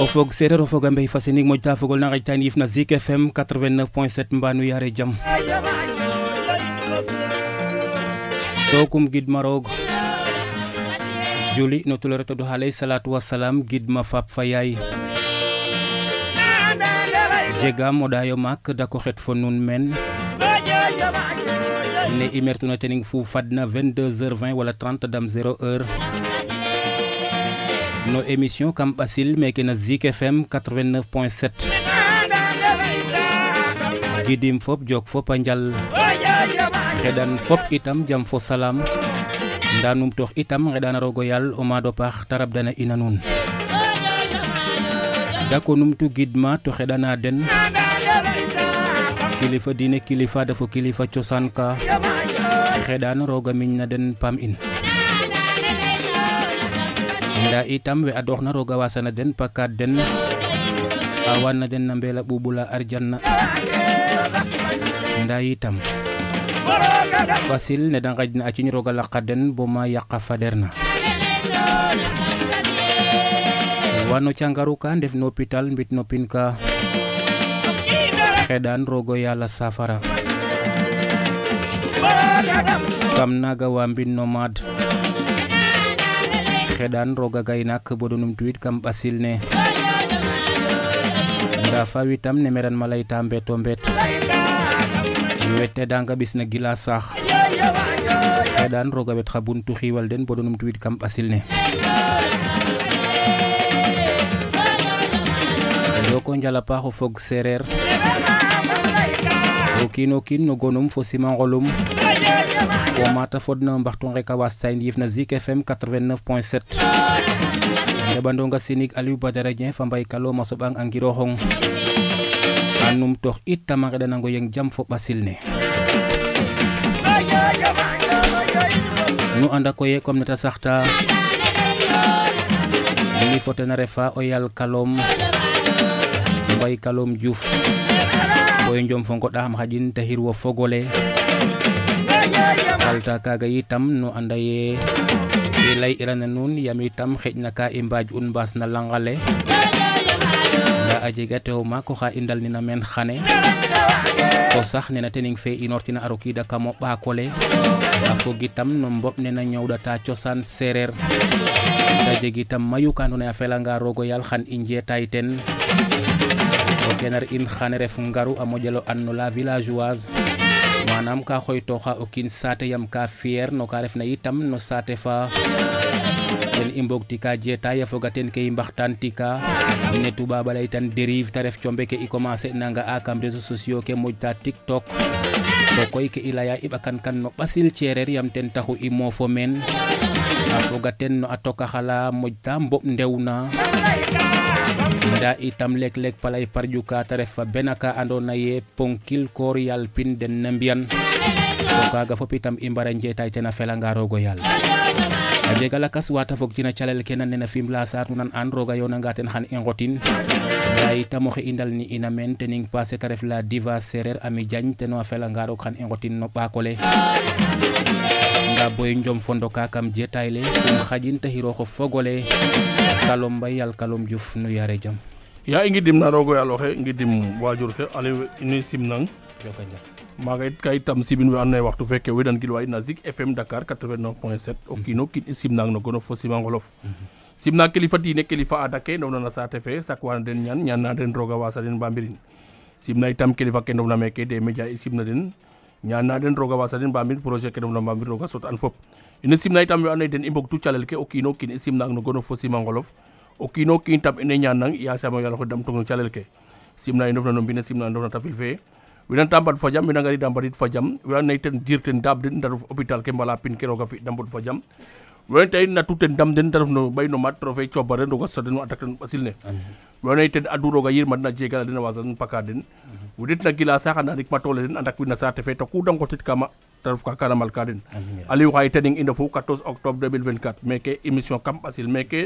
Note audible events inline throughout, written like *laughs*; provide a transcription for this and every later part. o fog sereer o fogambe fasinig moƴta fogole na xaƴta yiif na Zik FM 89.7 yaare jam to kum gidma roog juli no tulore to doxaley salatu wasalam gidma faap fa yaay jegaam o ɗaayo maak dako xet fo nuun meen ne i mertuna tening fu fadna 22 wala 30 dam 0 no émission kam ɓasil meke no zik fm gidim fop jok fop njal xeɗan fop itam jam fo salam nda numtoox itam xeɗana roog o yaal o maad ina nuun dako numtu gidma to xeɗana den kilifa diine kilifa dafo kilifa cosaan ka xeɗan roog a na den paam in nda itam we adoxna roga wasana den paka den a wanna den na mbela bubula arjanna nda itam basil ne dan ngajna a ciñ roga laqa den boma yaqa faderna wano cangaru ka ndef no hôpital mbit no pin ka xeɗan rogo yalla safara kam naga wa mbin nomade heɗan roga ke bodonum tuit kam basil ne dafa witam ne meɗan malayta wete danga bis na gila sah heɗan roga bet xabuntu xiwal den bodonum tuit kam ɓasilne joko njala paax o fog sereer o kiino kiin no gonum fo simanxolum fomata fodna mbartonre ka wasain yefna zik fm 89.7 ndeɓandonga senik aliou badara dien fa mbay kalo maso ɓang a giroxong a numtoox it tamaxeɗanango yeng jam fo ɓasil nu anda koye comme neta saxta mi fo refa o yal kalom mbay kalom diouf koye njom fo ngoɗaxam xaƴin te xir wo fogole kalta kaga itam no andaye ye lay irana nun yami tam xejna ka e mbaj un bas na langale nda a jega tew maak oxa i ndalnina men xane ko sax na tening fe inortina aroki da kamo Da fogi tam no mboɓ nena ñowdata cosaan sereer nda jegitam mayu ka andoona ye a felanga rogo yal xan inje njeetaay ten o kenar in xan ref ngaru amojelo moƴelo la villageoise manam ka xoytoxa o kiin saate yam ka fier no ka na itam no sate fa ten imbok tika jeta ya foga ten ke i tika ne tuba balay tan dérive ta ref chombe ke i commencer nanga a kam réseaux sociaux ke mojta tiktok to koy ke ilaya ibakan kan no pasil cereer yam ten taxu i moofo men a foga ten no atoka xala mojta mbop ndewna da itam lek lek palay parju ka ta ref ben ka andoona yee ponkil koor yaal pin den na ko ka ga fop itam i mbara tay tena fela felanga roog o a jega fok dina chalel kenan nena la sa tu nan aan rooga yona ngaten han en rotin nda itam xe indal ni ina tening passé la diva serer ami jagn teno fela kan ingotin xan i ngotin no kole nga boy ndom fondo kam le um xaƴin te fogole kalom mbay yal kalom juf nu yare jam ya i ngidimna roog o yaal oxe ngidim waajur ke aliou in simnang maaga yit ka kay tam sibin we andoona waxtu feeke wi dan gil na nazik FM Dakar 89.7 o kiin kin kiin nang simnang no gonof fo simangolof simna kilifa ne kilifa a ke ndofna na saate fe sakwana den ñaan ñaan na den roog a waasa den ba mbirin simna itam kilifa ke ndofna meeke des media i simna den ñaan na den roog a waasa den ba projet ke ndofna na mbir roog sot an fop ine simna itam we andoona den i mbog tu calel ke o kiin kin kiin nang simnang no gonof fo ngolof o kino kin tam ene nang ya sama yalla ko dam calel ke simna ino no bina simna tafil fe filfe winan tambat fajam winan ngari dambarit fajam wi nay ten dirten den dar hopital ke mala pin kero ga fi dambot fajam winan tay na tuten den dar no bayno mat trofe chobare no gossa den atak ne wi winan ten aduro ga yirma na jegal den wasan pakaden wudit na gila sa kana dik matole den andak na sa te fe to ko tit kama taruf ka kana mal kaden ali ya. wa itening indo 14 octobre 2024 meke emission kam basil meke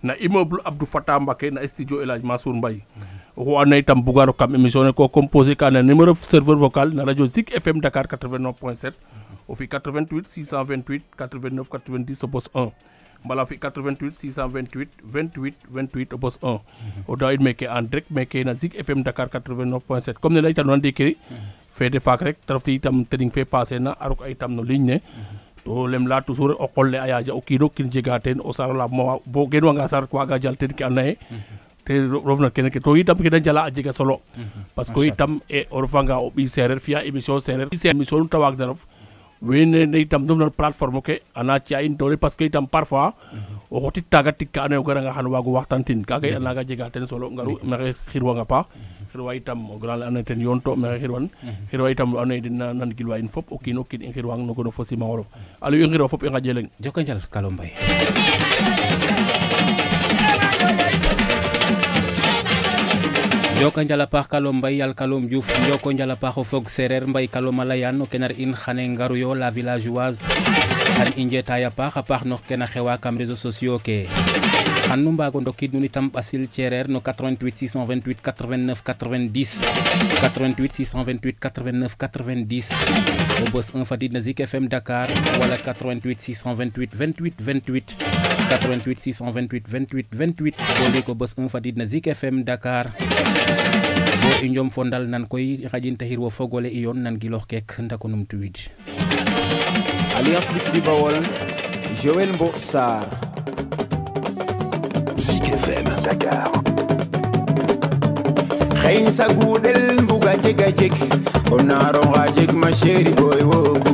na immeuble Abdou Fatah Mbacké na studio El Hadj Mansour Mbaye oxu andoona yee itam bugaaro kam émission ne ko composer ka na numéro serveur vocal na radio o fi 88 628 89 90 o bos 1 mbala fi 88 628 28 28 o bos 1 o dawid meeke rek ta ref itam tening fe passer na a rok a no ligne ne to lem toujours o qol a yaaja o kiino kiin jega teen o saaro la bo geen wanga saaret waaga jal teen ke ando naye te refna kene ke to yitam keede njala a jega solo parce que yitam e o refanga o ɓiy sereer fiya émission sereer émission nu waag na ref wiin we itam plateforme ke ana ci'a in doole parce que itam parfois o xotit taga tig ka andoona o garanga xan waag o waxtaan tin hmm. jega ten solo ngaru maxey hmm. xirwanga paax xirwa hmm. itam o grand le andoona ten yoon to maxey xirwan xirwa itam lo yee den na nangilwa in fop o kiin o kiin i xirwang no gonof fo simanxolof aliou i ngirwa fop i nqaƴe leŋ joko njal kalo mbay joko njal a kalom mbay yal kalom diouf joko njal a paax o fog kalom a o kenar in xane yo la villageoise xan i njeetaay a paax a paax nox ke na xewa réseaux sociaux ke xan nu mbago ndokid nun itam ɓasil cereer no 88 628 89 90 88 628 89 90 o bos 1 fadid na Zik FM Dakar wala 88 628 28 o bos 1 fadid na Zik FM Dakar bo i njom fo nan koy xaƴin taxir wo fogole i yoon nan giloox keek ndako numtuwiid Alliance Liquidivawol, Joël Bossard. Zik FM Dakar. Khayn sa goudel mbuga jega jeg, onaronga jeg ma chérie boy wo.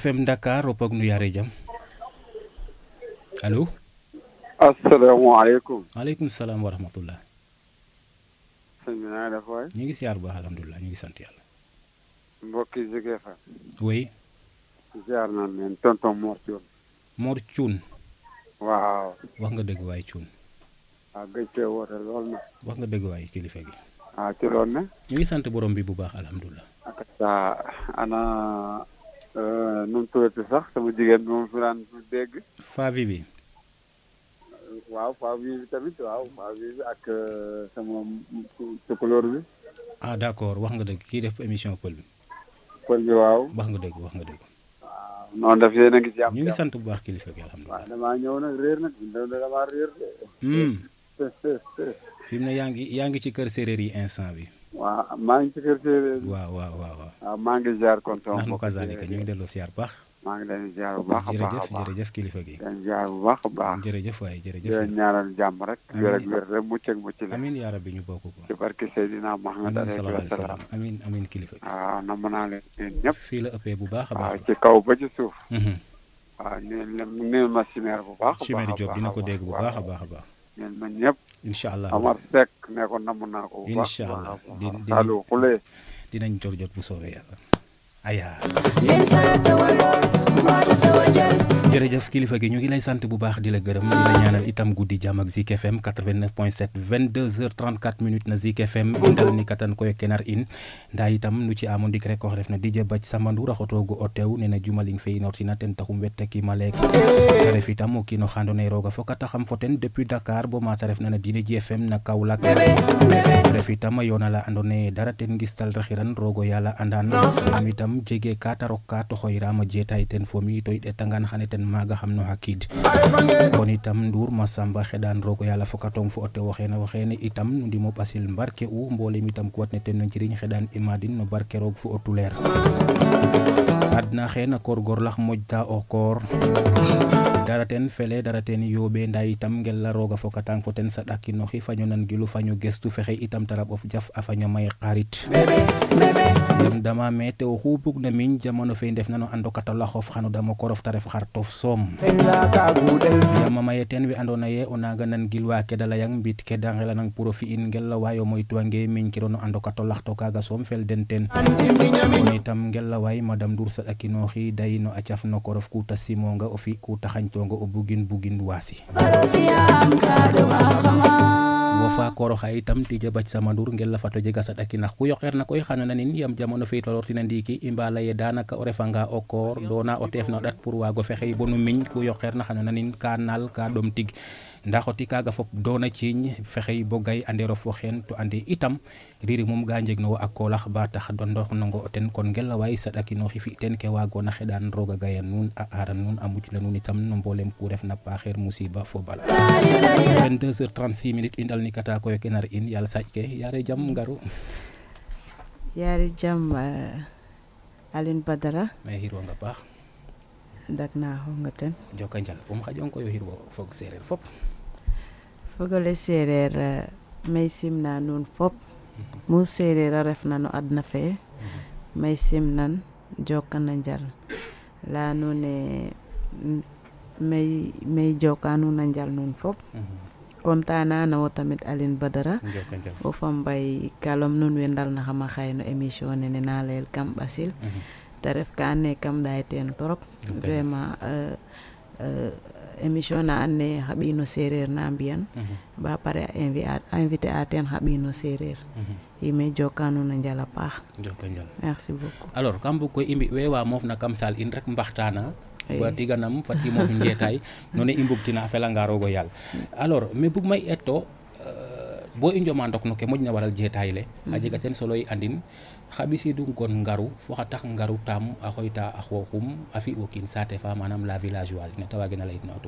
FM Dakar o pog nu yare jam allo assalamu alaikum Alaykum salam wa rahmatullah Seigneur Allah fay ñi ngi siar bu alhamdullah, ñi ngi sant yalla yi jige fa oui ziar na men tonton mor ciun mor waaw wax nga deug way ciun a gëcce wote lool na wax nga deug way kilifa gi Ah ci lool na Ñi ngi sant borom bi bu baax alhamdullah. ak ana mu tuddati sax sama jigéen bi moom su dégg. faavi bi. waaw faavi bi tamit waaw faavi bi ak euh, sama tukulóor bi. ah d' accord wax nga dëgg kii def émission pël bi. pël bi waaw. wax nga dëgg wax nga dëgg. waaw noonu daf yéen a ñu ngi sant bu baax kilifa gi alhamdulilah. damaa ñëw nag réer nag damaa réer de. Hmm. *laughs* fi mu ne yaa ngi yaa ngi ci kër séréer yi instant bi. waaw maa ngi ci waaw waaw waaw. maa ngi ziar kon sama mbokk kazaalika ñu ngi delloo ziar baax. maa ngi leen ziar bu baax a baax jërëjëf jërëjëf kilifa gi. leen ziar bu jërëjëf waaye jërëjëf. di ñaanal jàmm rek. wér ak wér rek mucc ak mucc la. amiin yaa rabbi ñu bokk ko. ci barke Seydina Muhammad alayhi salaam amiin amiin kilifa gi. waaw ah, namm naa leen ñëpp. fii la ëppee bu baax a baax. waaw ah, ci kaw ba ci suuf. waaw ñu ne bu baax a baax. chimère Diop dina ko dégg bu baax a baax a baax ñeen nañ ñëpp incha allah Amar Seck ne ko namm bu baax ayaa jërëjëf kilifa gi ñu ngi lay sant bu baax di la gërëm di la ñaanal itam guddi jàmm ak Zik FM 89.7 22h34 minutes na Zik FM ndal ni katan koy kenar in nda itam nu ci amoon dik rek wax ref na dije bac samandu raxotoogu o teew ne na jumaling fe inortina ten taxum wette kiima leek te ref o kiino xa andoona yee a foka taxam ten depuis Dakar bo maata ref na na diine ji FM na Kaolack ref itam yoon ala andoona yee dara ten ngistal raxiran roog Yàlla andaan a fomi to i tangga xane ten maaga hakid no kon itam ndur masamba samba xedan ya yalla foka fu fo o waxena xeene itam ndi ndimo ɓasil mbarke u mbolem mitam ko watne ten no njiriñ imadin e no barke rok fo o tuleer adna gor kor mojta o okor daraten ten daraten dara ten yooɓe nda itam ngella fokatang fokatan fo ten saɗakinoxi nan gilu faño gestu fexe itam tarab of jaf a may xarit dama me te na min jamono fe xanuɗamo korof te ref xar soom yaam a maye teen we andoona yee o nanga nangilwa ke da layang mbiit ke da nqelanang o fi'in ngelawaay o moytuwange miñkiro no andokat o laxto kaaga soom fel den teen kon itam ngelawaay madame Ndour saɗakinooxi day no a caf no korof ku ta simonga o fi' ku ta xañtonga o bugin bugin waasi wo fa koroxa itam tija bac samandur a lafato jega saɗa kinax ku yoqeerna koy xana nanin yaam jamono fe tolortina ndiiki i mbala ye danaka o refanga o koor doona o teef na o ɗat pour waago fexey bonu miñ ku yoqeerna xana nanin ka naal ka ɗom tig ndaxoti kaga fop dona ciiñ fexey bo gay andero fo xen to ande itam riri mum ga njeg no wo ak koolax ba tax dondox nango ten kon ngel way no xifi ten ke na xedan roga gaya nun a ara nun amu ci nuun itam no mbolem ku pa xer musiba fo bala 22h36 minutes indal ni nikata koyo kenar in yal saƴ ke yaare jam ngaru yare jam uh, alin badara hiro nga bax dag na xonga ten joka njal um xajon ko koyo xirwo fogg serer fop fogole séeréer euh, may simna nuun fop mu séeréer a refna no adna fee may simnan jokana njal laya nuun ne may may joka nuun a njal nuun fop contana na wo tamit Aline ba wo fa mbay kalom nuun we ndal na xama xaye no émission nene na layel kam ɓasil mhm. te ref ka ando naye kam ɗaay teen trop vraiment euh, euh, émission na andoona yee xa ɓiin o na mbi'an mhm. ba pare invité a teen xa ɓiin o i me joka nuun a a paax merci beaucoup alors kam bug koy i mbi' we wa moofna kam saal in rek mbaxtaana bo tiga fat i moof njetaay noonu i mbug a felanga roog o yaal alors me bug may eet to euh, bo i njoma ndok no ke moƴna waral jetaay le a jega mhm. teen solo i andin haɓisiidum gon ngaru fo tax ngaru tam a xooyta Afi xooxum Satefa, manam la villageoise ne ta waageena la itna a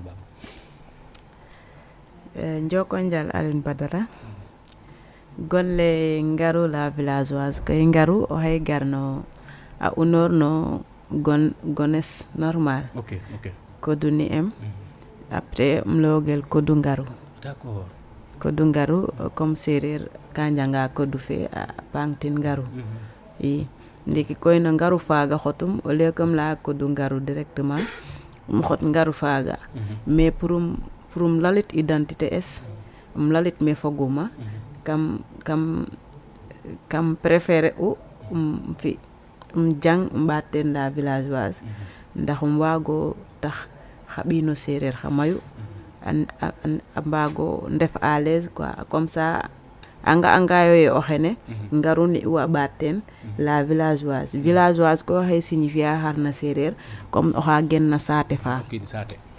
euh, njoko Badara golle ngaru la villageoise koy ngaru oxey garno a unoor gon gones normal kodu ni mhm. m. après m'logel gel d'accord kodu comme serir, kanjanga fe a i ndiki koy no ngaru faaga xotum au lieu comme leya kodu ngaru directement um xot ngaru faaga mhm. mais pour um lalit identité es um lalit me foguma mhm. kam kam préféré u um fi um jang um ɓaat teen la villageoise mhm. ndax um waago tax xa ɓiino seereer xa mayu a mbaago ndef à l'aise comme ça anga angayo ye oxene mhm. ngaru ni'wa ɓaat teen mhm. la villageoise villageoise koy oxe signifier a xarna sereer comme oxa gen na saate fa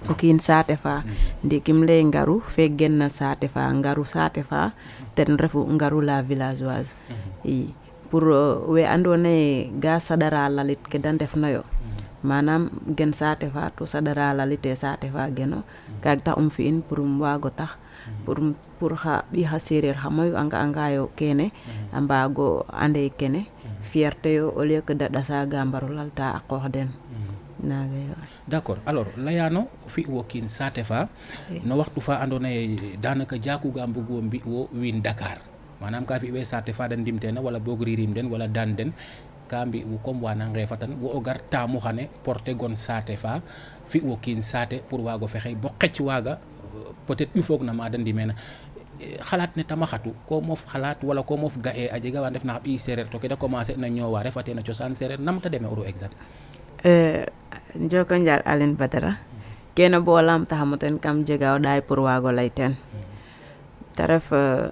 o kiin saate fa mhm. ndikim lay ngaru fe gen na saate fa ngaru saate fa ten refu ngaru la villageoise i pour euh, we andoona yee ga saɗara lalit ke da ndefnayo manam gen saate fa to saɗara lalite saate fa geno kaaga um tax um fi'in pour um waag tax pour pour xa ɓi xa sereer xa mayu a nga'anga yo keene a mbaago ande kene fierté yo au lieu da ɗasa ga mbar lalta a qoox den naaga alors layaano fi wo kiin saate fa no waxtu fa andoona yee daanaka jaakuga mbug wo mbi' wo wiin Dakar manaam ka fi we saate fa da ndimteena wala boog ririm den wala daan den ka mbi'u comme waana ngeefatan wo o taamu xane porté saate fa fi wo kiin saate pour waago fexe bo xec waaga peut-être ƴufoogna maada ndimeena xalaat ne tama xatu ko moof xalaat wala ko moof ga'e a jega wa ndef na xa ɓiy sereer to ke ta commencer na ñoowa refa te na cosaan sereer nam ta deme uru exact euh, njoko njaal Aline Badara kene bo laamtaxamo ten kam jega o ɗaay pour waago lay teen ta ref euh,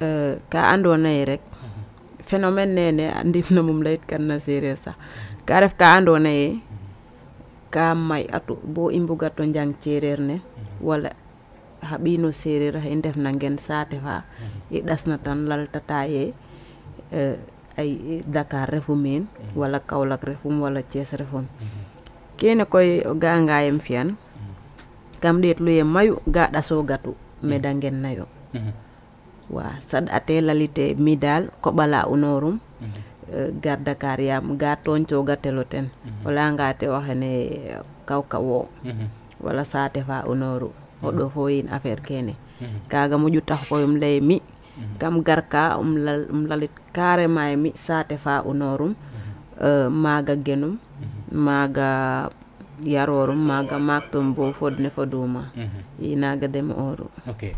euh, ka andoona yee rek phénomène ndim na moom layit kan na séeréer sax ka ref ka andoona yee ka may atu bo i mbuga njang ceereer ne walla xa ɓiino sereer axe i ndefna ngen saate fa mhm. i ɗasna tan laltata ye eh, ay eh, Dakar refum meen mhm. walla refum walla Thiès refum mhm. kene koy o ga'anga yem fi'an kam ɗeetlu ye mayu ga ɗasoo gatu me da ngenna yo waa saɗ'atee lalite mi daal koƥ ala unoorum eh, gar Dakar yaam ga tooñcoogatel o ten o layanga te o xene kaw kaw wala saate fa honoru oɗo mm-hmm. fof yin affaire kene mm-hmm. kaga moƴu tax koyum leye mi mm-hmm. kam garka um, um lalit carrément e mi saate fa honorum euh, maga genum maga yarorum maga maktum bo fodne foduma i naga deme oru ok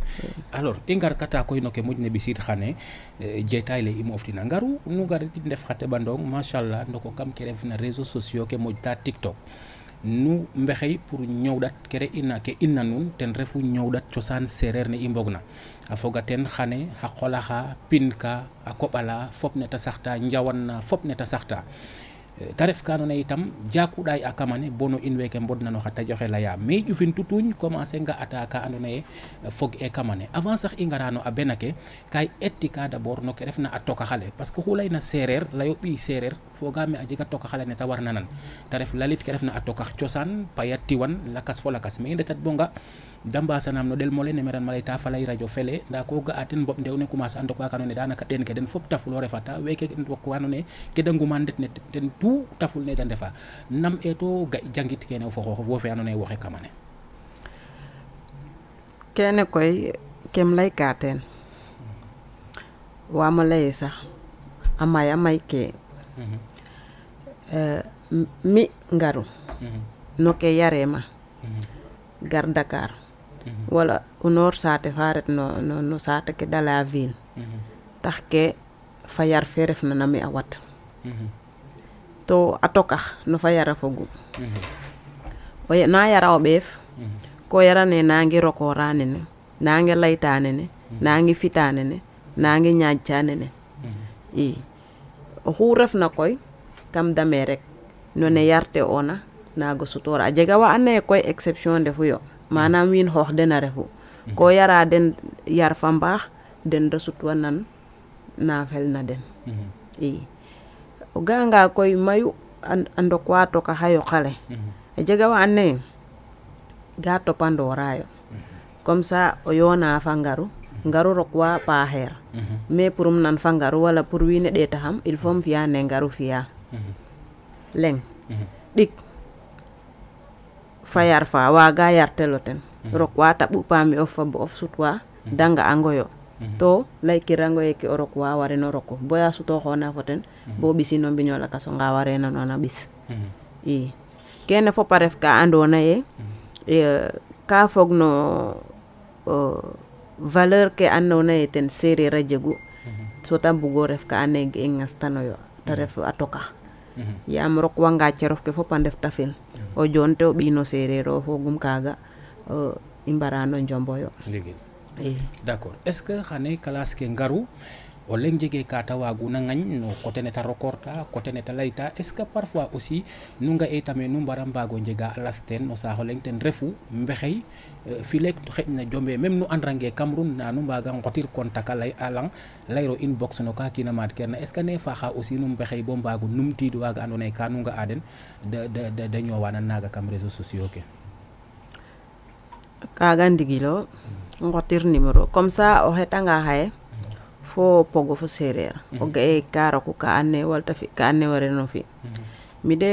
alors i ngarkata koy no ke moƴna ɓisid xane euh, jetay le i moftina ngaru nu ngarit ndef xa teɓandong machallah ndoko kam ke refna réseaux sociaux ke moƴta tiktok nu mbexey pour ñowɗat ke re ina ke ina nuun ten refu ñowɗat cosaan sereer ne i mbogna a foga teen xane xa qola a koɓala fop ne ta saxta njawan na fop ne ta saxta Eh, ta ref ka andoona yee itam jaakuɗaay a kam ane bono in weeke mbodnano xa ta joxe laya mais ƴufin tutuñ commencer nga ata ka andoona yee eh, fog'e kam ane avant sax i ngara no a ben ake ka i no ke refna a tokax ale parce que oxu layna seereer layo ɓiy seereer foogaam me a jega tokax ale ne warna nan ta ref lalit ke refna a tokax cosaan paya tiwan lakas fo lakas mais i ndetat bo dambasanaam no ɗelmole nemeranmalay ta falay radio fele nda ko ga'a ten mboɓ ndew ne commencer a ndok wa ka andoona yee danaka ɗen ke den fop tafulo refata weeke ke da nguman ndet ne sax a may may ke mhm. eh, mi ngaru mhm. no ke yareema mhm. gar Dakar Mhm. wala unor saate fa retno no saate ke de leya mhm. tax ke fayar fe refna nami a wat mhm. to a tokax no fayara fogu na yara o ɓeef ko yarane nangi rokora nene nangi layta nene nangi fita nene nangi ñaajca nene i oxu refna koy kam dame rek no ne yarte oona naago sutoor a jega wa andoona yee koy exception ndefu yo manam win xoox dena refu mhm. ko yara den yar fa den da nan na fel na den mhm. i o ga'anga koy mayu a kwa to toka hayo kale a mhm. jega wa andoona yee ga rayo comme ça o yoona fa ngaru ngaru rokwa pa mais pour purum nan fa ngaru wala pour ne de taham il faut fi'a ne ngaru fi'a leng dik fayar fa waga yartelo ten hmm. rok wa bu paami of fa bo of sutwa hmm. danga angoyo hmm. to laykirango ye ki o rok wa bo ya boya sutoxoona fo ten bo ɓisino mbiño lakaso nga warena nona bis. i kene fo paref ref ka andoona ye ka fog no valeur ke na ye ten seereer a jegu so ta bugo ref ka ane ge i ta ref a toka Mm-hmm. yaam rokwanga cerof ke fop a ndef o joonte o ɓiin o seereer o foogum kaaga i mbarano njomboyo eh. d' est ce que xane classe ke ngaru o leng jege ka ta waguna no côté ne ta recorta côté ne ta layta est ce que parfois aussi nu nga barang tamé nu mbara mbago jega lasten no saxo leng ten refu mbexey e, fi lek xejna jombe même nu andrange cameroun na nu mbaga ngotir contaka lay alang layro inbox no ka kina mat kerna est ce que ne faxa aussi nu mbexey bo numti numtid waga andone ka nu nga aden de de de ñowana naga kam réseaux sociaux ke digilo ndigilo ngotir numéro comme ça o xetanga xaye fo pogo fo serer mhm. o ga e ga'e ka ka andoona walta fi ka no fi mhm. mi de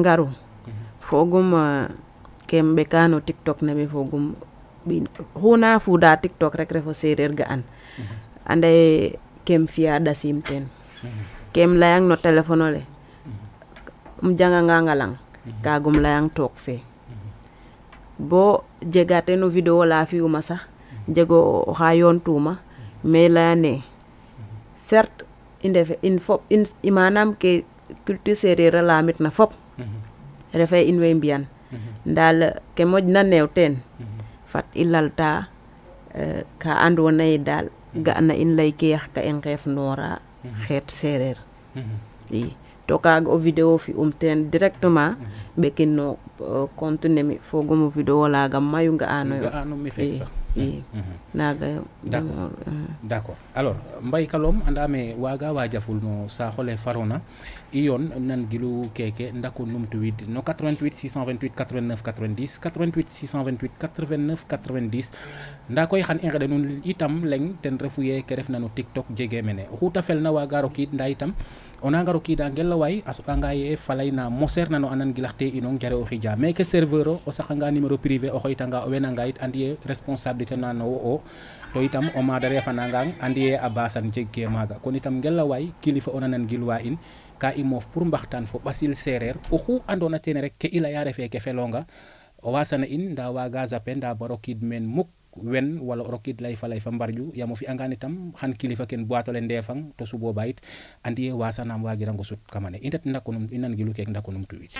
ngaru mhm. fo gum uh, kem ɓe kano tiktok na mi huna fu da tiktok rek fo serer ga an ande kem da sim ten kem layang no telefono le, um janganga ngalang gum layang tok fe bo jega teen o video la u masa jego ha yon tuma meelane certes inde in fof in manam ke culture sereer a lamitna fop refee in way mbi'an ndaal ke moƴna neew teen mhm. fat i lalta euh, ka andoona yee daal mhm. ga'na in lay ke yax ka ngeef noora mhm. xeet seereer i to kaaga o vidéo fi'um teen directement ɓekin no euh, compte mi foogum o vidéo laaga mayu nga'aanooyo i naga d' accord alors mbay kalom andame waga wajaful no saaxole farona i yoon nan gilu keke ndako numtuwiid no 88 628 89 90 88 628 89 90 nda koy xan i nqeɗa nuun itam leŋ ten refu ye ke refna no tiktok jege mene oxu ta felna waga rokiid nda itam ona ngaro kiida ngel way a ye falay na moser nano anan gilaxte inon inong jare o xija mais que serveur o o nga numero privé o nga o wena nga it responsabilité nano o to itam o ma dare fa ye a e basan jeg ke maaga kon itam ngella way kilifa o gilwa in ka imof pour mbaxtan fo serer o oxu andona tene rek ke ila ya refe ke felonga o wasana in da waga gaza nda baro men men muk wen wala rokit lay falay fa mbarju yamo angani itam xan kilifa ken le ndefang to su bo yit andi ye wasanam wagirango sut kamane i ndet inan i nan gilu kek ndakonum tu'it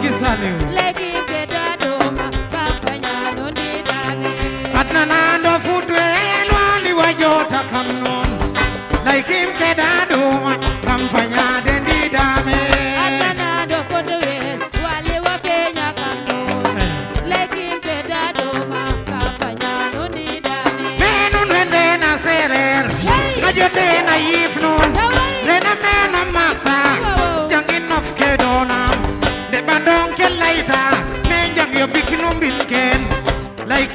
que saliu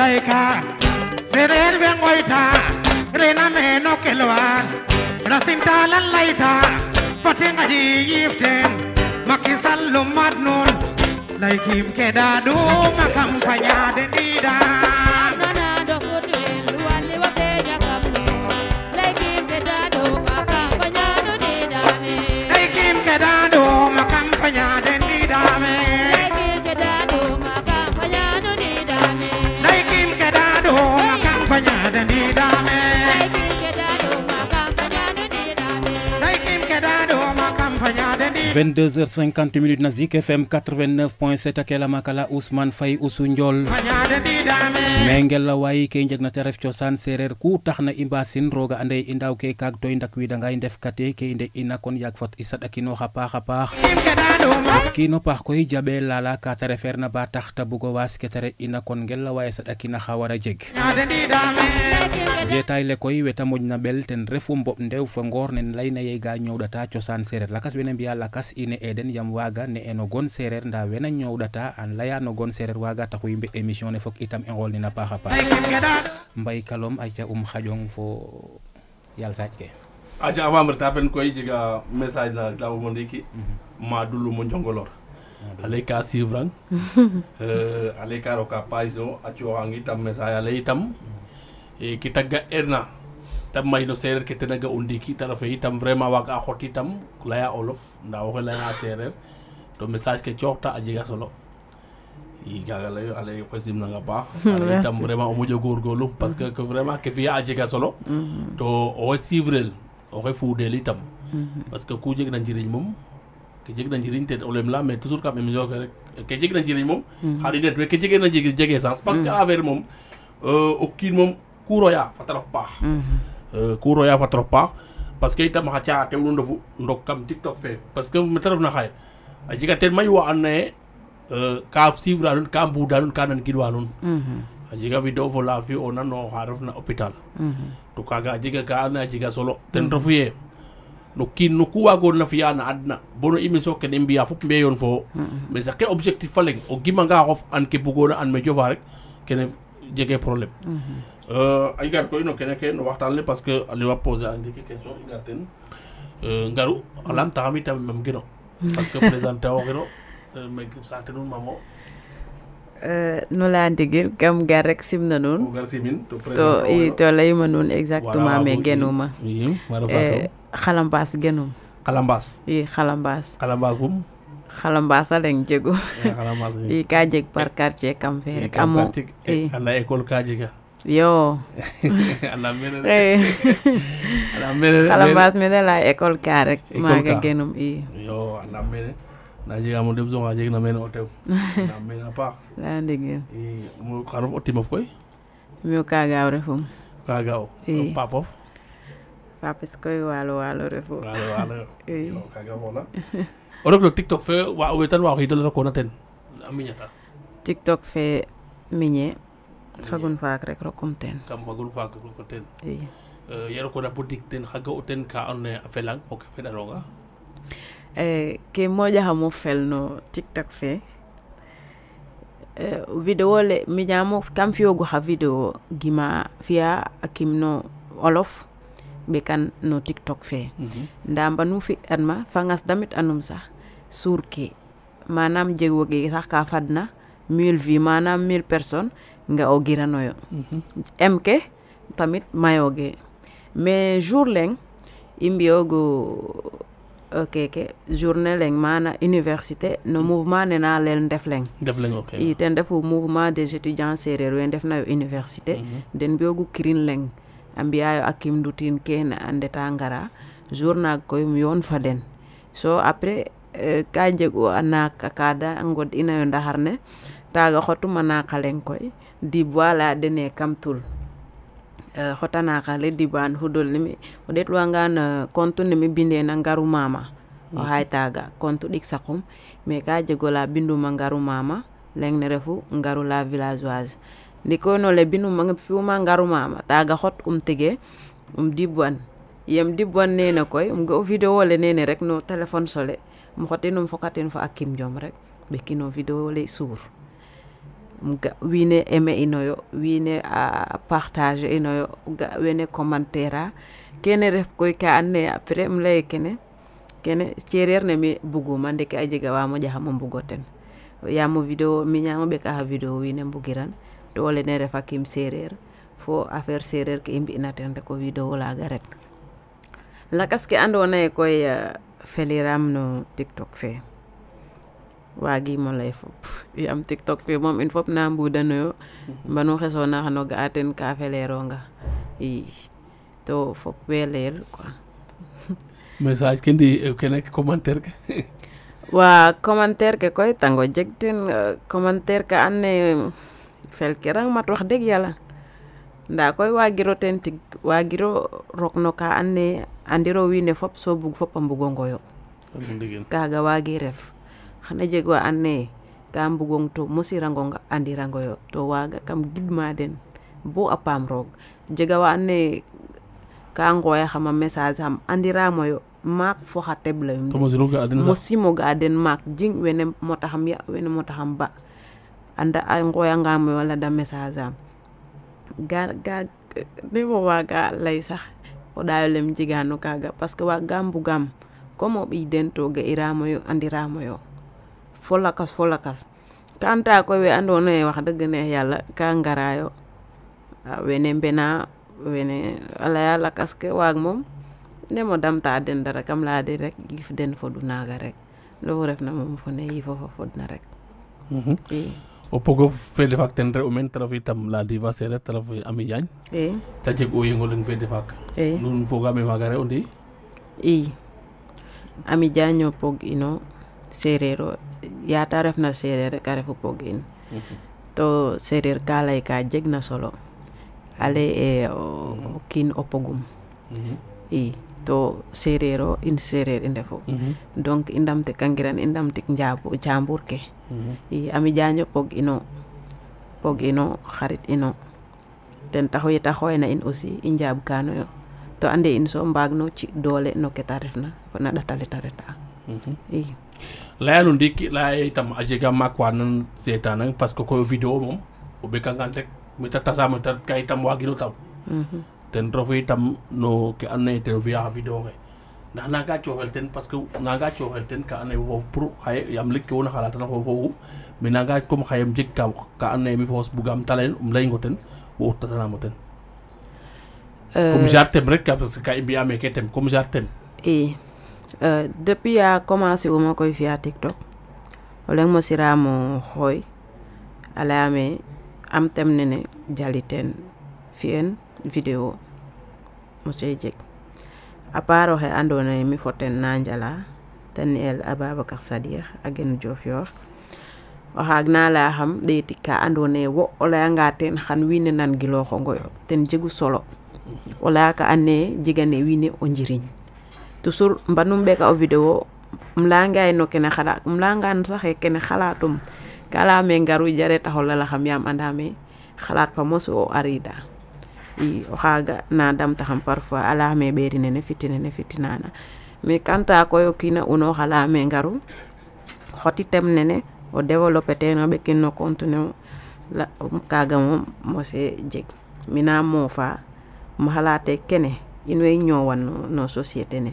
laika serer ben goita rena meno kelwa rasim talan laita fatenga di giften makisal lumat nun laikim kedadu makam fanya dendida 22h50 minutes na Zik FM 89.7 a keela maak a la Ousmane Faye Ousou Ndiol me ngelawayi ke i njegna te ref cosaan seereer ku taxna i mbaasin rooga anda i ndaaw ke kaag to i ndakwiidanga i ndefkate ke i nde'ina kon yaag fat i saɗakinoox a paax a paax o kiin o paax koy jaɓee laala ka refeer na ba tax ta bug waas ke ta re'ina kon ngelawaye saɗakin a jeg jeetaay le koy we ta ten refu mboɓ ndew fo ngoor nen layna ye ga ñoowɗata cosaan seereer lakas wene mbi'a lakas as ine eden yam waga ne eno gon sereer nda wena ñowɗata an leya no gon sereer waga taxu i mbi émission ne fok itam i ngolnina paxa mbay kalom aca um xaƴong fo yal saaj aja aca avant reta fen koy jega message na lawumo ndiki mhm. madulumo njongolor ale ka suivre ang *laughs* eh, ale ka roka page o a coxang message ale itam mhm. eh, kita ga erna tam no serer ke tenaga undi tara fe itam vraiment waga xoti tam laya olof nda waxe laya serer to message ke coxta a jega solo i kaga lay ale ko na nga ba tam vraiment o mojo gor golu parce que vraiment ke fi a jega solo mhm. to o sivrel o xe de litam mhm. parce que ku jeg na mum, mom ke jeg na jirign te olem la mais toujours même émission ke ke jeg na jirign mom xali mhm. net mais ke jeg na njiriñ jege sens parce que ver mom euh o kin mom kuroya fatara bax Euh, kuro ya fa trop pas parce que itam xa te ndofu ndok kam tiktok fe parce que mete na xay a jega ten may wa ané euh ka suivre nun ka bou nun ka nan kidwa nun a jega vidéo fo la fi ona no xa na hôpital to kaga a jega ka na solo ten refu ye no kiin no ku na fi na adna bono émission kene mbiya mm-hmm. fop mbiya yon fo mais ke objectif fa leng o gimanga xof an ke bugona an me jofa rek kene jege problème -hmm i euh, gar koy no kene ke no waxtaan le parce que ali wa poser a ndiki question i gar ten euh, ngaru a lamtaxam itam mam gino parce que présenté oxiro euh, me saate nuun mamo no leya ndigil kam gar rek simna nuun to i to leyima nuun exactement me genuma xalambas genum xalambas i xalambas xalambas fum xalambasa leng jegu eh, *laughs* i ka jeg par quartier kam fe rek amo i ana école ka jega Yo. a la mene. a la mene. Kalabas *laughs* mene la école carré. Maga genum i. Yo, a la mene. Na jiga mo debzo ma jiga na mene otew. Na mene pa. La ndege. E mo karof otimof koy. Mi ka gaaw refum. Ka gaaw. Papof. Papis koy walo walo refum. Walo walo. Yo ka gaaw wala. Orok lo TikTok fe wa wetan wa hidol ko na ten. Aminyata. TikTok fe minye. fagun iya. faak rek rokum ten kam fagun faak rokum ten yero iya. eh, ya ko dapudik ten xaga o ten ka ando naye a felang fo eh, ke feɗaronga ke moƴaxamo felno tiktok fe vidéo le miñamo kam fiyogu xa vidéo gima fiya a kim no olof ɓekan no tiktok fe nda mbanu fi'anma fa fangas damit anum sax suur ke manam jeg woge sax ka fadna mille vie manam mille nga o giranoyo m ke tamit mayoge mais jour leng i mbiyogu keke journée leng mana université no mm. mouvement nena leel ndef leng i ten refu mouvement des étudiants sereer we ndef université mm-hmm. den mbiyogu kirin leng a mbiya yo a kim ndutin kene a ndeta ngara jour naga koy um yoon fa den so après eh, ka jeg u a naak a kada ngod ina yo ndaxar ne taga xotum a naqa leng koy ndiɓwalade ne kam toul euh, xotana xale diɓan huɗol nemi o ɗeetwangan compte nemi bindena ngaru mama o xay mhm. taaga compte ɗik saqum mais ka jegola binduma ngaru mama leng ne refu ngaru la villageoise ndikoy no le binduma fi'uma ngaru mama taaga xot um tege um diɓwan yem diɓwan nene koy um ga'u vidéo le nene rek no téléphone sole um xotin fokatin fo a kim jom rek ɓekin o le suur ga wiin we inoyo wiin a partage inoyo ga' wene commentaire kene ref koy ka andoona yee aprés ne um lay kene kene ceereer ne mi' buguma ndiki a jega wa moƴaxam o mbug o ten yaam o vidéo miñaam o ɓekaa xa vidéo wiin we mbugiran to olene refakiim seereer fo affaire :fra seereer ke imbi mbi'na ten rek o vidéo laaga ret lakas ke andoona koy euh, feliram no tiktok fe waa gi mo lay fop i am tiktok fe moom in fop na mbudanoyo mbanu mhm. xesona xano ga'a ten ka feleeronga i to fop we leyel message ke ndi ke waa commentaire ke koy tango jeg ten commentaire ka and naye felkirang mat wax deg yàlla ndaa koy waagiro teen tig waagiro rok no ka and naye andiro wiin we fop so bug fop a mbugo ngoyo kaaga waagi ref xana jeg wa ando naye andirango yo to waga kam gidma bo a paam roog ka ngoya xama message xam mosimo jing wene motaxam ya wene motaxam ba anda a ngooyangamo yo wala da message am ga ga mo waga lay sax o lem kaga, parce que bugam, comme yo yo fo lakas fo lakas kanta koy we ando ne wax deug ne yalla ka ngaraayo wene mbena wene ala laya lakas ke ne mo dam ta den dara kam la di rek gif den du naga rek ref na mom fo ne yifofo na rek i mhm. e. o pogo fe defaak ten re'u men te fi tam la diva sereer tara fi ami e ta jeg o yengol ngi fe fak e. nun fogaame maaga ondi. ondi e. i ami diagne pog ino serero o yaata refna séeréer ka refu pogin mhm. to séeréer ka lay ka jegna solo ale e o mhm. kiin o pogum mhm. i to serero o in séeréer i ndefu donc i indam te ndamtik jambour ke i Ami jaño pog ino pog ino xarit ino ten taxu yeta na in aussi i njaabkanoyo to ande in so mbaagno ci doole no ke ta refna fo na ta i layaano ndiki leya itam a jega maak wa nan seetanang parce que koy vidéo moom o ɓekangan rek mete tasama te ka itam waagino taw mhm. ten refu itam no ke and naye ten fiya xa vidéo xe ndax nanga cooxel ten parce que nanga cooxel ten ka and naye foofu pour xaye yaam lig ke wona xalatana fo foogum mais nanga comme xayem jeg ka ka and naye mi fos bugam talen leyen um leyingo ten wo tatanamo ten comme euh, genre thème rek parce que ka i mbiya meke tem comme genre thème euh, depuis yaa commencé uma koy via TikTok olen mo siramo hoy alayame am temnene jaliten fi'en vidéo monsieur jeg a part oxe andoona mi fo ten na njala ten el Ababacar Sadikh a gen Diofior o xaag na laya xam ɗeeti ka andoona wo o layanga ten xan wiin we nangilooxongo yo ten jegu solo o ka andoona yee jegane o toujours mbanum ɓe ka o vidéo um no kene xala um leyangan saxe kene xalatum ka me ngaru jare xam yaam andame xalat fa mosu o arida i o xaga na xam parfois a leyame ɓeeri nene fiti nene fitinana mais kanta koy o uno unooxa me ngaru xoti tem nene o développer ten o ɓekin no compte ne kaaga moom mose jeg mina moofa um xalaate kene in ñowan ñoowan no société ne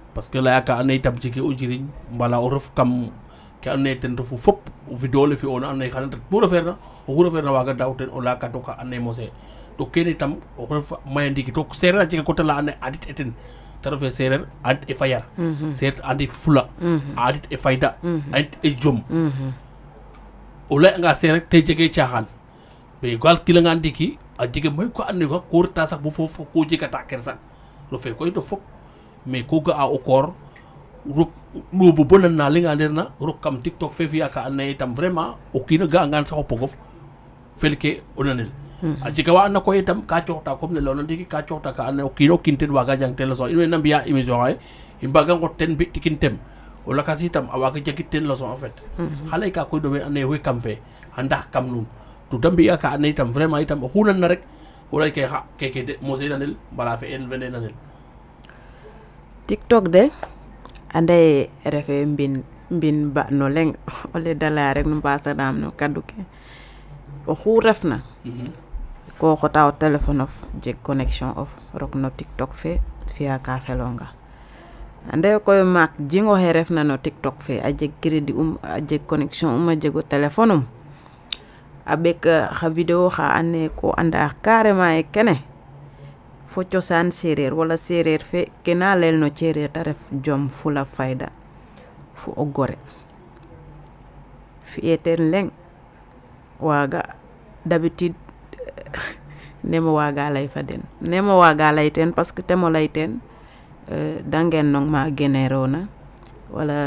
parce que que layaka anda ye tam jege o njiriñ mbala o ref kam ke ando naye ten refu fop vidéo le fi ona ando naye xana ret mu refeerna oxu na waga daaw ten o leyaka ka ando naye mose to kene tam oxu ref maya ndiiki to sereer a jega coté la ando naye adit e ten te refe sereer adit e fayar sereer andi fula adit e fayda adit e jom o leyanga sereer te jege caaxaan mais gal kilangan ndiiki a jege mayu ko ando naye ko reta sax bo foof ko jegata ker sax fe koy to fop mais koga a au corps rok ɗoɓo bo na leng a ndeer na kam tiktok fe ya ka andoona yee itam vraiment o kiin a sa sax o pogof fel ke o nanel hmm. a jega wa andna koy itam ka cooxta comme ne layoona ndiiki ka cooxta ka andna yee o ten waaga jang teen leçon in way na mbi'aa émission xaye i mbaaga nqot tikin tem o leçon en fait hmm. xa ka ko do andna yee oxey kam fe anda kam nun tu dambi mbi'a ka andna yee itam vraiment itam oxu na rek o lay ke xa de mose nanel mbala fe en na nanel tiktok de andaye refe mbin mbin ba no leng *laughs* o le dala rek nu pasanam no kaddu ke oxu refna mhm. ko xota o téléphone of je connection of rok no tiktok fe fiya ka felonga ande koy mak jingo he refna no tiktok fe a je crédit um a jeg connexion um a go téléphone um a xa vidéo xa ane ko anda carrément e kene fo cosaan séeréer wala séeréer fe ke na leel no ceereer te ref jom fula fayda fu o gore fi'ee teen leŋ waaga d'habitude *laughs* nemo waaga lay fa den nemo waaga lay teen parce que temo lay teen euh, nong ma geneeroona wala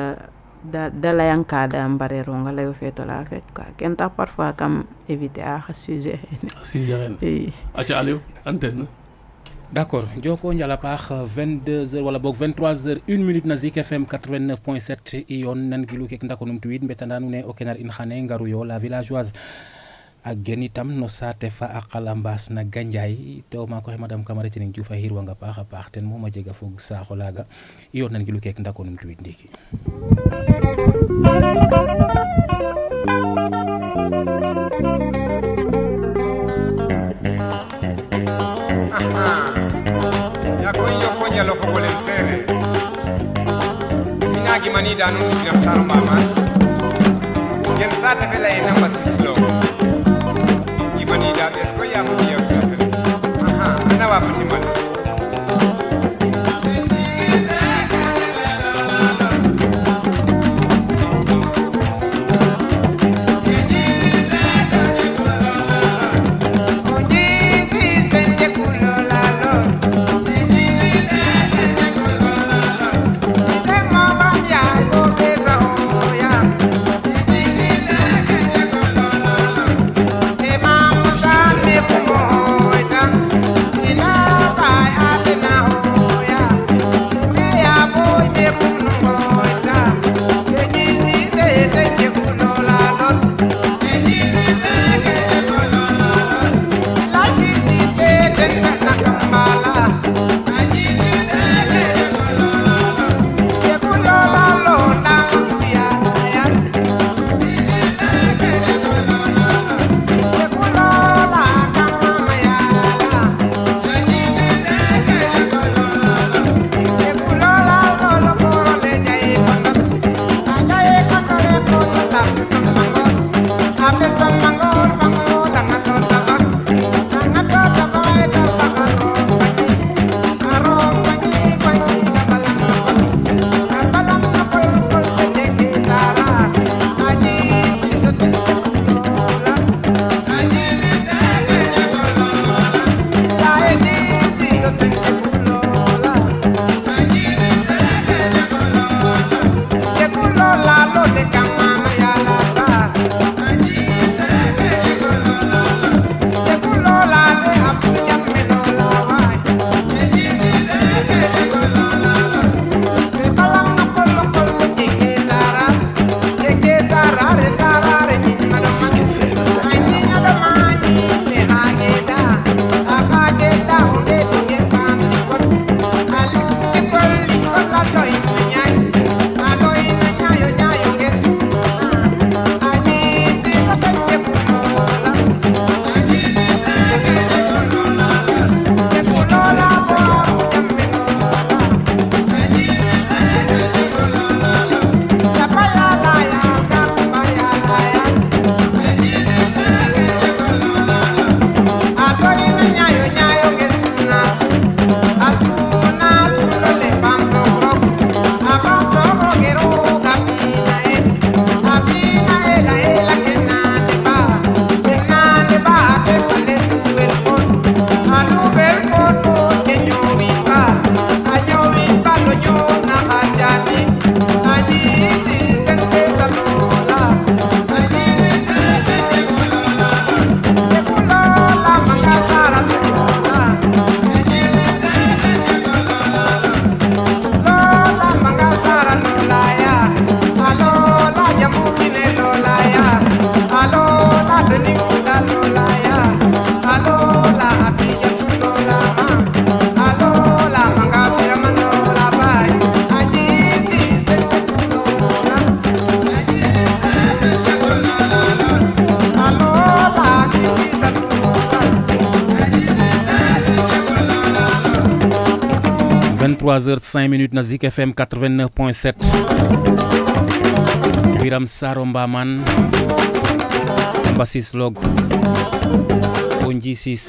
da da kada mbareeronga layo feetola feet quoi ken tax parfois kam éviter a *laughs* xa sujet xeene sujet xeene aca Aliou antenne d' accord joko njala paax 22h wala boog 23h 1 minute na Zik FM 89.7 i yon nangilu kek ndakonum tuwiid mbetandanune o kenar in xane ngaru yo la villageoise a gen itam no saate fa a qala mbaas na ganjaay te o maako xe madame Camara Thiening Diouf a xirwanga paax a paax ten moom a jega foog saaxo laaga i yon nangilu kek ndakonum tuwiid ndiiki yakoyo konya lofo golen sere minagi mani danu digram sar mama gen sata fela e namba sislo imani aha ana wa minutes na Zik FM 89.7 Biram Onji Sis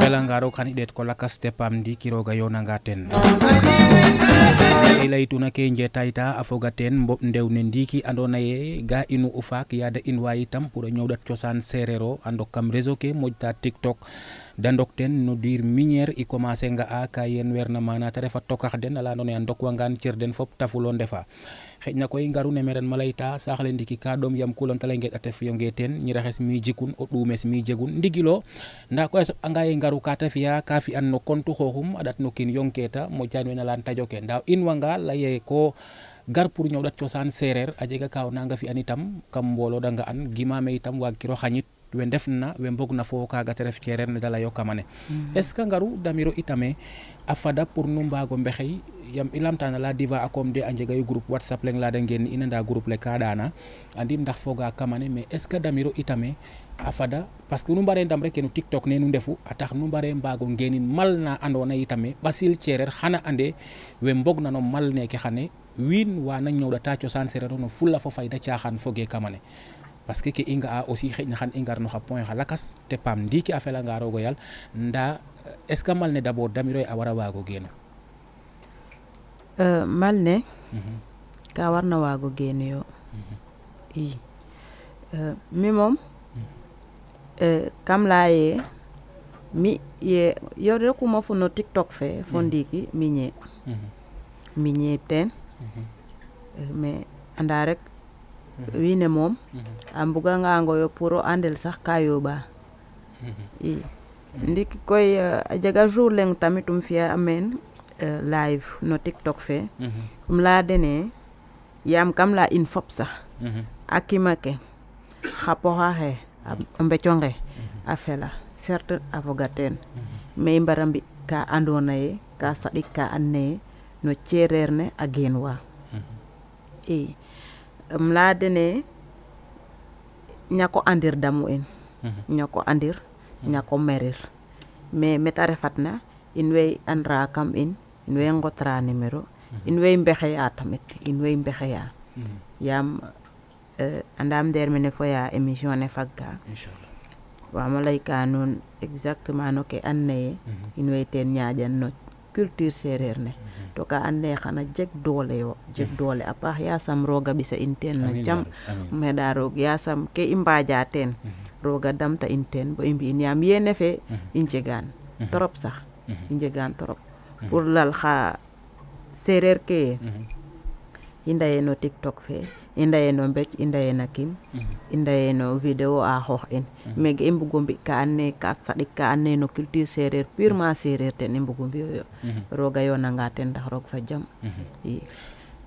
felanga roog xan i ɗeet ko lakas te ndiiki rooga yoonanga ten i laytuna ke njetaay ta a foga teen mboɓ ndew ne ndiiki andoona yee ga inu o yaada in wa yitam pour o cosaan seereer a ndok kam ke moƴta tiktok Dan dokten no dir minière i commencé nga a ka yen werna mana ta refa tokax den ala andoona yee a ndokwangaan cer den fop tafulo ndefa xejna koy ngaru ne meren ma layta saax le ndiki ka dom yam kulon ta lay atef yo nge ten teen ñiraxes mi jikun o ɗumes mi jegun ndigilo nda koy a soɓ'anga ye ngaru ka taf ya ka an no kontu xoxum adat no kin ta wena laan tajo in nda la ye ko gar pour dat ciosan serer a jega ka o nanga fi anitam kam mboolo da an gima me itam kiro xanyit we ndefna we mbogna fo kaga te ref ceereer ne da layokamane mm-hmm. est ce que ngaru damiro i a fada pour nu mbaago mbexey yam i lamtana la diva akom de a njegayo groupe whatsapp leng la da ngeen i nanda groupe le ka ɗana andim ndax foga kamane mais est ce que a fada parce que nu mbare ndam rek no tiktok ne nu ndefu a tax nu mbare mbago ngenin mal na andona yitame ɓasil ceereer xana ande we mbogna no mal neke xane wiin wa na ñowɗata cosaan sereer no parce que ke i nga'a aussi xeƴna xan i ngar no xa point xa lakas te paam ndiiki a felanga roog o yaal ndaa est ce que mal ne damiro ye a wara waago geenu euh, mhm. mhm. euh, mi moom mhm. euh, kam leya mi ye yo rokuma fo no tiktok fe fo ndiiki miñe miñe teen mais anda rek Mhm. wiine moom mhm. a mbugangango yo pour o andel sax ka yooɓa mhm. i ndiki koy eh, a jega jour leng tamit um fiya meen eh, live no tiktok fe um leya dene yaam kam leya in fop sax a kima ke xa poxa xe a mbeco nge a fela certes a foga teen mais mbara mbi ka ando naye ka saɗik ka and naye no cereer ne a geen wa mlaadene ñako andir damu in mhm. ñako andir mhm. ñako merir mais meta refatna in way andra kam in in way ngotra numéro mhm. in way mbexeya tamit in way mbexeya yaam eh, andam nder mene foya émission ne fagga wama leyka nuun exactement no ke and naye in way teen ñaaƴan no culture sereer ne to ka ande xana jeg doole yo jeg mm. doole a paax yasam roga ɓisa in teen no jam meɗa roog yasam ke i mbaja teen mm-hmm. roga damta in teen bo i mbi'in yaam yene fe mm-hmm. i njegan mm-hmm. trop sax i njegan trop pour lal xa sereer ke i ndeye no tiktok fe i yeno mbec i ndayena kim mhm. i yeno video a xoox in mhm. mege i mbugo mbi ka ando naye ka saɗik ka ando naye no culture sereer purement mhm. sereer ten i mbugu mbiyo yo rooga yoonanga ten ndax roog fa jam i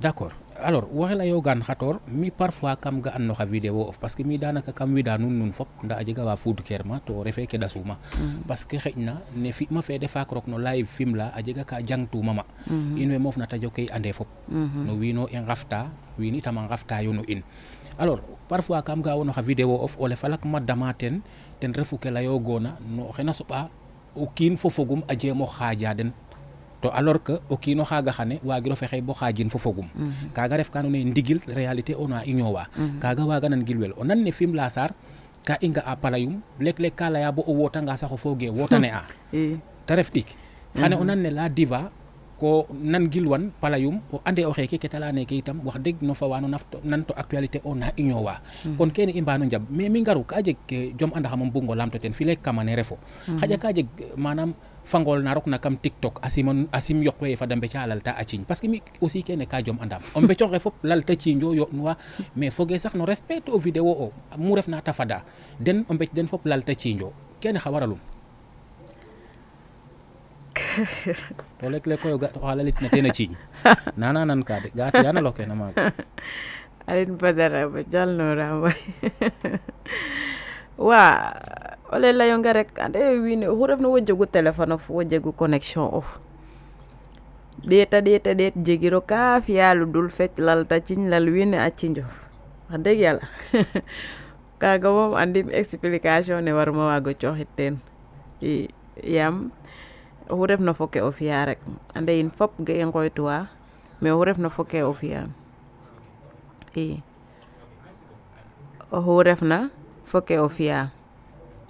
d' accord alors yow gan xator mi parfois kam ga an xa vidéo of parce que mi danaka kam wida nun nun fop nda a jega wa food care ma to refé ke dasuma mm-hmm. parce que xejna ne fi ma de faak krok no live film la a jega ka jangtu mama. Mm-hmm. Inwe in we mof na tajo kay ande fop mm-hmm. no wino en rafta, wini tamang rafta yo no in alors parfois kam ga wono xa vidéo of o le falak ma dama ten ten refu ke gona no xena soɓa o kin fofogum fogum a mo xaja den to alors que o kiino xaaga xane waagiro fexey bo xaajin fo fogum mhm. kaaga ref ka andoona yee ndigil réalité ona i ñoowa mhm. kaaga waaga nan gilwel o nan ne fim laasar ka i nga'a palayum leeg leeg ka laya o wootanga sax o fooge wootane a *laughs* te ref ɗik xane o mhm. nan ande o xeeke ke ta laya neeke wax deg no fawaano nan to actualité ona i ñoowa kon keene i mbaano njaɓ mais mi ngaru ka jeg ke anda xama mbugo laamto ten fi leeg kamane refo xaƴa ka jeg manam fangol narokna kam tiktok asim yoqwe fa dambe ca lalta a ciiñ parce que mi aussi kene ka jom andam o mbecoxe fop lalta ciiño yoɗnuwa mais foge sax no respect o vidéo o mu refna ta fada den o mbec den fop lalta ciiño kene xa waralum to leeg leeg koy o ga oxa lalit na tena ciiñ nana nan ka de ga tiyana lo kene maaga Aline Badara ba jalnorama *laughs* waa ole layonge rek ande wiin we oxu refna wo jegu téléphone of wo jegu connexion of ɗeeta ɗeeta ɗeet jegiro ka fiya ludul fec lal ta ciñ lal wiin we a cinjof wax deg yàlla *laughs* kaaga moom andim explication ne warma waago cooxit teen yaam oxu refna fo ke o fiya rek ande in fop ga i ngooytuwa mais oxu refna fo ke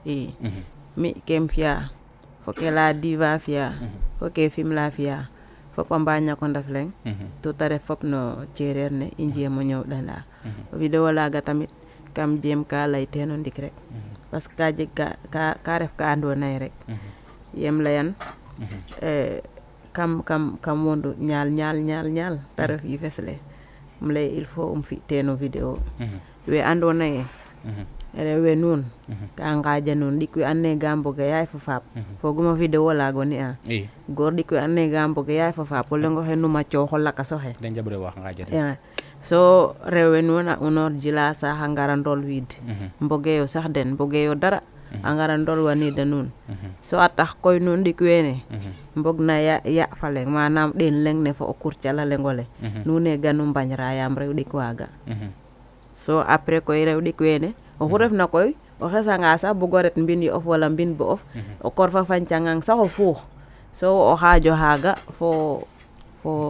e mi kem fiya fo ke la diva fiya mhm. fo ke fim la fiya fop amba ñakonda fleng mhm. to tare fop no cereer ne i njeemo ñoowɗanda o vidéo laaga tamit kam ka lay ndik rek parce ka jeg ka ka ref ka andoona rek eh, kam kam kam wondo nyal nyal nyal nyal, ta ref yifes le um lay il faut um fi we andoona ye rewe nun mm -hmm. ka ngaja nun ɗikkoye anne gambo ga yai fufap mm -hmm. foguma wala la goni a iya. gor goor ɗikkoye anne gambo ga yai fufap o lengo he numa cooxo lakaso he ya. so rewe nun a unor jila hangaran a wid, ndol mhm. wiid yo sah den sax den mbogeyo dara mhm. hangaran dol wani wanida nun mhm. so a tax koy nun ɗik ne mbog na ya, ya fale ma manam den leng ne fo okur kurcala lengole nune ganu mbañra yaam rew ɗik ga so koi koy di ɗik o xu refna koy o xesanga sax bugo ret mbin yo'of wala mbin bo'of mhm. o kor fa fañcangang sax o fuux so o xaajo xaaga fo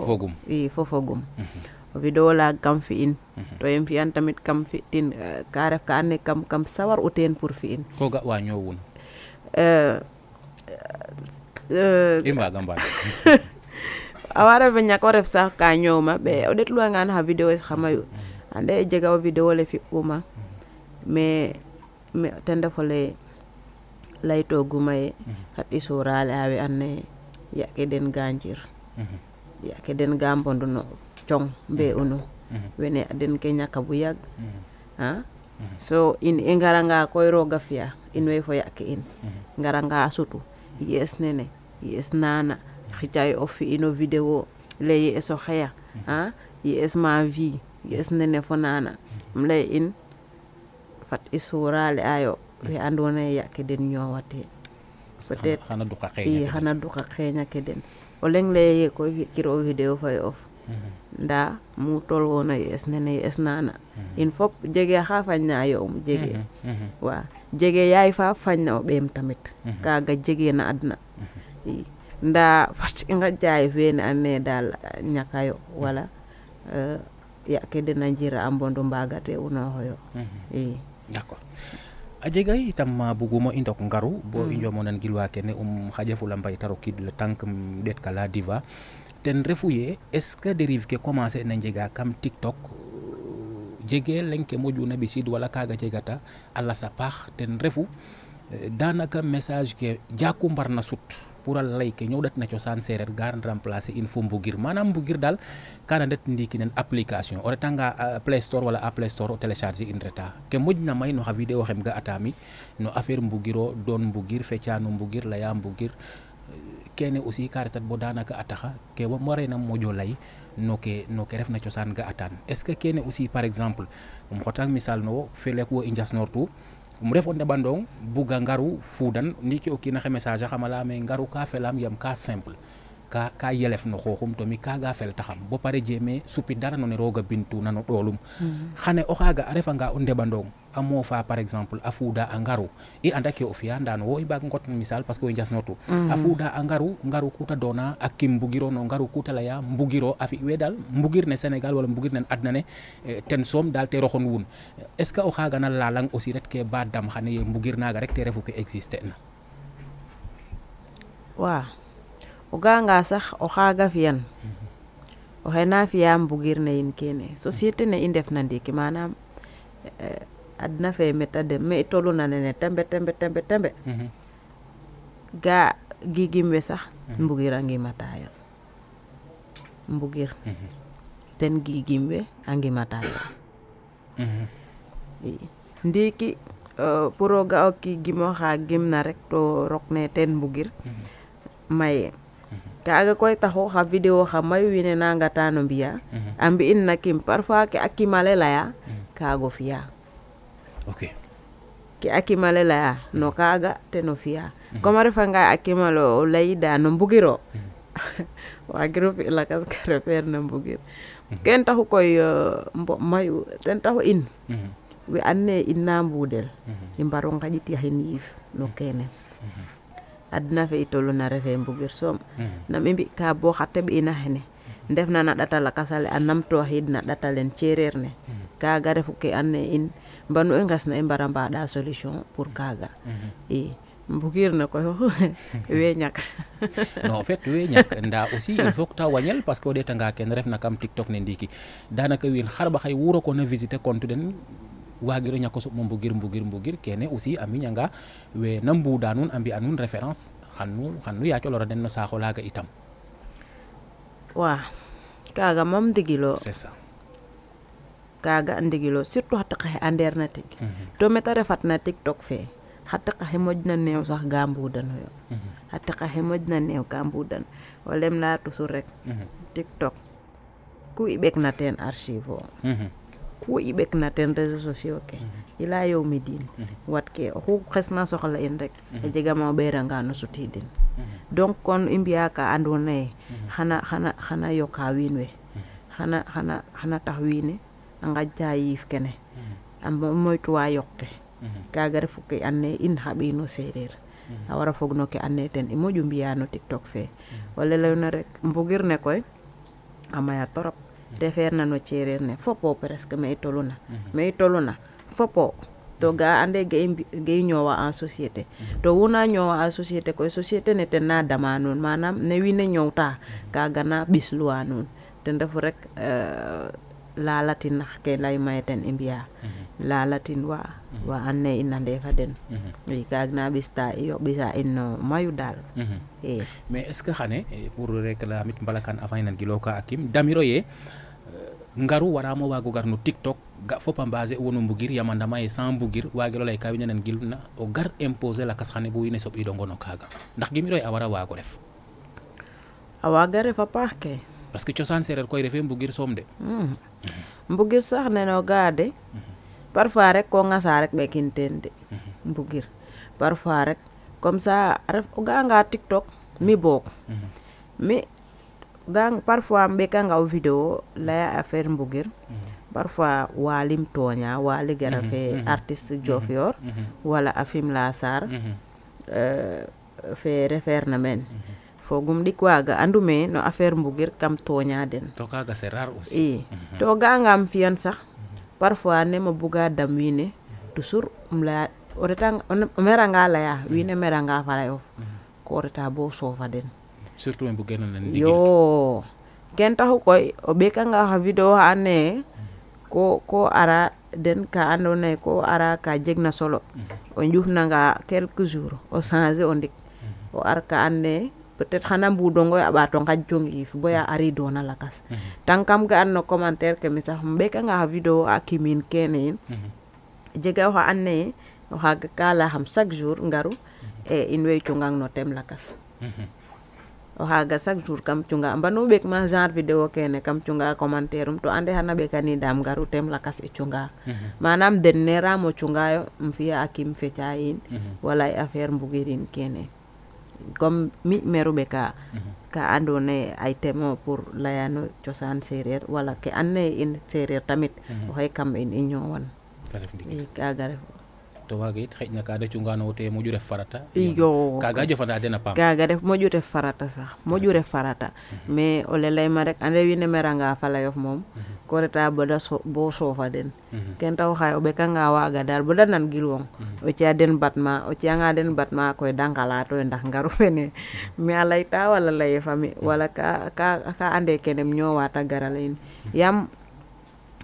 fogum i fo fogum mhm. o vidéo laag kam fi'in mhm. to yem fi'an tamit kam fi'tin eh, ka ref ka andoona yee kam kam sawar u teen pour fi'in ko ga' wa ñoowun eh, eh, i mbaaga mbaag *laughs* awa refe ñak o ref sax ka ñoowma ɓe o ɗetluwangaan xa vidéo es xa mayu ande jega o vidéo le fi'uma mais mi ten refole laytogumaye xa mhm. ɗisuraale awe annaye yake den ganjir mhm. yake den ga mbondu no cong mbe mhm. unu wene den ke ñaka bu yag a so in i ngaranga koy roga fiya in way fo yake in ngaranga a sutu yees nene yees nana xicay o fi ino vidéo le yees o xeya a yees ma vie yees nene fo nana im ley in fat i suurale ayo we ando naye ya ke den ñowate peut être i xana duqa xeña ke den o leng leye ye koy fi kiro video fay of mhm. nda mu tol wona yees nene yees nana mhm. in fop jege xa fañ na yowm jege mhm, wa jege yaay fa fañ na o ɓeem tamit kaga jege na adna i nda fat i ngaƴƴaay fene and naye daal ñakayo wala eh, ya ke dena njira a mbondu mbaga te unooxoyo i mm -hmm. e. d'accord a jega itam ma euh, buguma i ndok ngaru bo hmm. i njomonan gilwa kene um xaƴa fula mbayta rokid le temps que um ka la diva ten refu ye est-ce que dérive ke commencer na njega kam tiktok euh, jege leŋ ke moƴuna ɓisid wala kaga jegata a lasa paax ten refu euh, danaka message ke jaaku mbarna sut kuural layke ñowɗatnaco san sereer ga remplacer in fo mbugir manam mbugir dal kana ndet ndiki nen application o retanga play store wala apple store o télécharger in reta ke moƴna may no xa vidéo xem ga atami no affaire mbugir o doon mbugir feca no laya mbugir kene aussi ka retat bo danaka a taxa ke warena moƴo lay no ke refna cosaan ga atan est que kene aussi par exemple um xotang misal no wo wo i njas um ref o ndeɓandong buga ngaru fudan ndiki o kiinaxe message a xam a ngaru ka felam yam ka simple ka ka yelef no xooxum to mi kaaga feltaxam bo pare jeeme supit dara no ne roog a bintuna no ɗoolum mm. xane o xaaga a refanga o ndeɓandong amo fa par exemple a fuuda a ngaru i anda ke o fiya ndan wo i mbaag ngot misal parce que wo njasnotu mm. a fuuda a ngaru kuta doona a kim mbugiro no ngaru kuta leya mbugiro a fi we daal mbugir ne Sénégal wala mbugir naga eh, rek te refu ke exister na waa o ga nga sax o xaaga fiyan mm-hmm. oxe na fiya mbugir ne yin kene société ne i ndef na ndiiki manaam eh, adna fe meta dem me tolu na nene tembe tembe tembe tembe mm -hmm. ga gigimbe sax mm -hmm. mbugir angi mbugir mm ten gigimbe angi matayo mm -hmm. ndiki uh, puro ga o ki gimo gim na rek to rok ten mbugir mm -hmm. maye mhm. kaga koy taxo video ha may wine nangata no mbiya mhm. ambi inna kim parfa ke akimale laya mm fiya ok ke akimale laya no mm-hmm. kaaga te no fiya comme mm-hmm. refanga akimale o layida no mbugiro mm-hmm. *laughs* wagiro fi lakas ka refeer no mbugir ken taxu koy uh, mbo mayu ten taxu in we an naye in na mbuudel i mbaro nganjit yaxin yiif no kene adna fe i tolu na refe mbugir soom nam i mbi ka bo xa teɓ ina xene ndef na na ɗata lakasale a nam toxid na ɗatalen cereer ne kaaga refu ke an naye in mm -hmm. mbanu enga sna e mbara da solution pour kaga i mbugirna koy nyak *laughs* no en fait nyak nda aussi il faut que ta wagnel parce que o ken ken na kam tiktok ne ndiki danaka wiin harba hay wuro kona visiter compte den wagiro nyako so mbugir mbugir mbugir kene aussi a miñanga we na danun ambi anun mbi'a nuun référence ya ci yaacolora den no saaxo laga itam wa kaga mom digilo c'est ça kaga andiguilo surtout xa tiqa xe andeer na tig mhm. to mete refat na tiktok fee xa tiqa xe moƴna neew sax ga mbudanoyo mhm. xa tiqa xe moƴna neew ka mbudan o lem leya toujours rek mhm. tiktok ku i ɓek na teen archive o ku i ɓek na teen réseaux sociaux ke i leya yow mi diin wat ke oxu xesna soxla in rek a jega ma o ɓeerangano sutidin donc kon i mbiya ka ando naye xana yoka wiin we xana xana tax wiin we anga jaa yiif kene mm-hmm. a moytuwa yoq ke mm-hmm. kaaga refu ke andoona yee in xaɓiino seereer a wara fog no mm-hmm. ke andoona yee ten i moƴu mbi'aa no tiktok fee wala layoona rek mbugir ne koy a maya torop te feerna no ceereer ne fopo presque me i toluna me i toluna fopo to ga'a ande ge i ñoowa en société to wu na ñoowa en société koy société ne ten na dama nuun manam ne wiin we ñoowta kaaga na ɓisluwa nuun ten refu rek euh, lalatin nah ke lay mayaten imbiya la mhm. lalatin wa mhm. wa anne de fa den mhm. i kagna bista yo bisa in uh, mayu dal mais e. est ce que xane e, pour rek lamit mbalakan avant nan giloka damiro ye uh, ngaru waramo wago garnu tiktok ga fopa basé wono mbugir yamandama ye sans mbugir wagiro lay e ka nan gilna o gar imposer lakas xane bo sop idongo no kaga ndax gimiro ye a wago ref a ref parce que cosaan séeréer koy refee mbugir soom de mm-hmm. mbugir sax neno ga de mm-hmm. parfois rek ko ngasa rek ɓekin teen de mm-hmm. mbugir parfois rek comme ça ref o ga'anga tiktok mi book, mi gang parfois mbekanga o vidéo laya affaire mbugir parfois walim toña wali gara fe artiste diofior wala afim la sar euh, fe refeer na fogum di waga andume no affaire mbugir kam den to kaga c'est rare aussi i mhm. to ngam fian sax parfois nema buga dam wiine toujours sur mla o retanga o meranga laya wiine meranga mhm. fa layof ko reta bo sofa den surtout me bugeena nan yo ken taxu koy o ɓekanga video mhm. ko ko ara den ka ando ne ko ara ka jegna solo o nga quelques jours o changer on dik o arka ka peut-être xana mbudongo a ɓaato ngajjong yiif boya a la lakas mhm. tan kam ga'an no commentaire ke mi sax um ɓekanga xa vidéo a kimin kene yin mhm. jega oxa andoona ye o xaaga ka laya xam chaque jour ngaru mhm. e in way cungang no tem lakas o xaaga chaque jour kam cunga mbanu ɓek ma genre vidéo kene kam cunga commentaire um to ande xana ɓekanidam garu dam lakas i e la manam den ne ram o cungayo um fiya a kim akim yiin wala e affaire mbugirin kene comme mi meru ka mhm. ka andoona yee ay témoin pour layaano cosaan séeréer wala ke andoona yee in séeréer tamit mhm. oxey kam in i ñoowan i kaaga refu to waga yit xëy na ka de cungano wo te moƴu ref farata iyo a paam ref moƴu ref farata sax moƴu ref farata mhm. mais o le leyma rek ande wiin we meranga fa layof moom mhm. ko reta bada bo soofa den mhm. ken taxu xaye o ɓekanga waaga daal bada nan gilwong o ci'a den batma o ci'anga den batma koy da ngalatoyo ndax ngaru fene mais a leyta wala leye fami wala ka ande kenem ñoowa ta gara layin yaam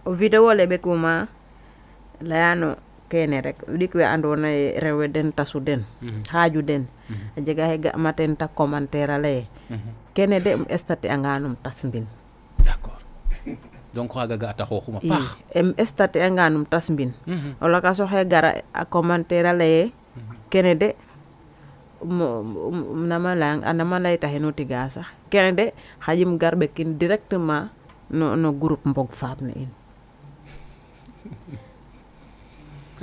o vidéo le ɓekuma leyano kene rek dik we andona rewe den tasu mhm. den haaju mhm. den a jega he ga maten ta commentaire a mhm. kene de estate anganum tasbin d'accord donc xaga ga ta xoxuma pax em estate anganum tasbin tas mbin o lakas gara a commentaire a kene de nama lang anama lay taxenu tiga sax kene de xajim garbe kin directement no no groupe mbok fabne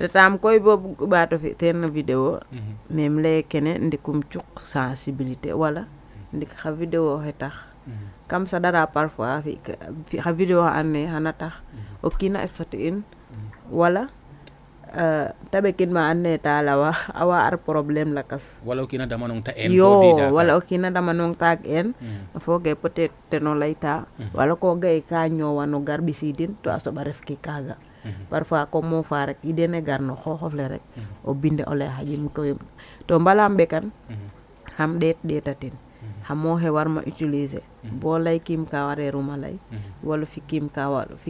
tetam koy bobu bato fi ten video ne mhm. mle kene ndikum sa sensibilité wala mhm. ndik xa video he tax mhm. kam sa dara parfois fi fi xa video ane hana tax o kina in wala euh, tabe kin ma anne ta lawa awa ar problème la wala okina kina dama nong ta en yo wala okina kina dama nong ta en fo ge peut-être no wala ko ge ka garbi sidin to aso baref ki kaga Mhm. parfois ko mo fa rek i dene garno xoxofle rek o binde o lay xajim koyum to mbalam ɓe kan mhm. xam ɗeet ɗeetatin mhm. xamo xe warma utiliser bo lay kiim ka wareeruma lay wala fi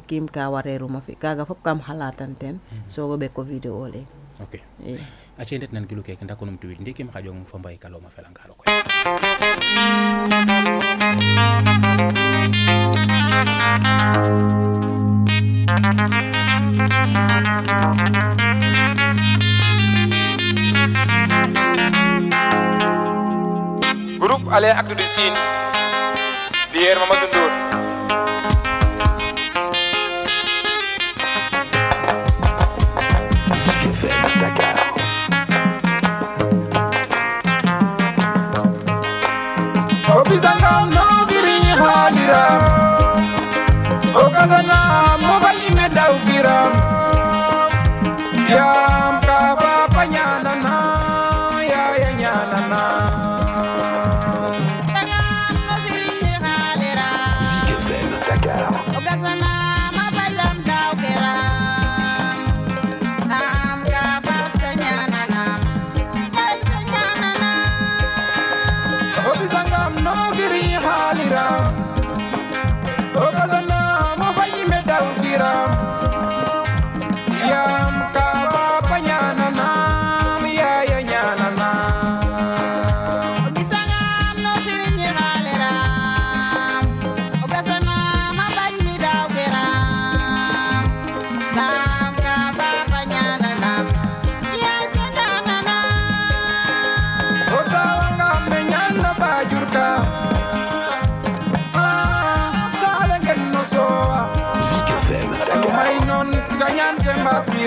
kiim ka wareeruma fi kaaga fop kam xalatan teen soogo ɓek vidéo le ok ace ndet nan gilu keke ndako num tuwid ndikim xaƴong fo mbay kaloma felangalo koy Thank Grup Alea Aktu Dusin Dier mama Ndour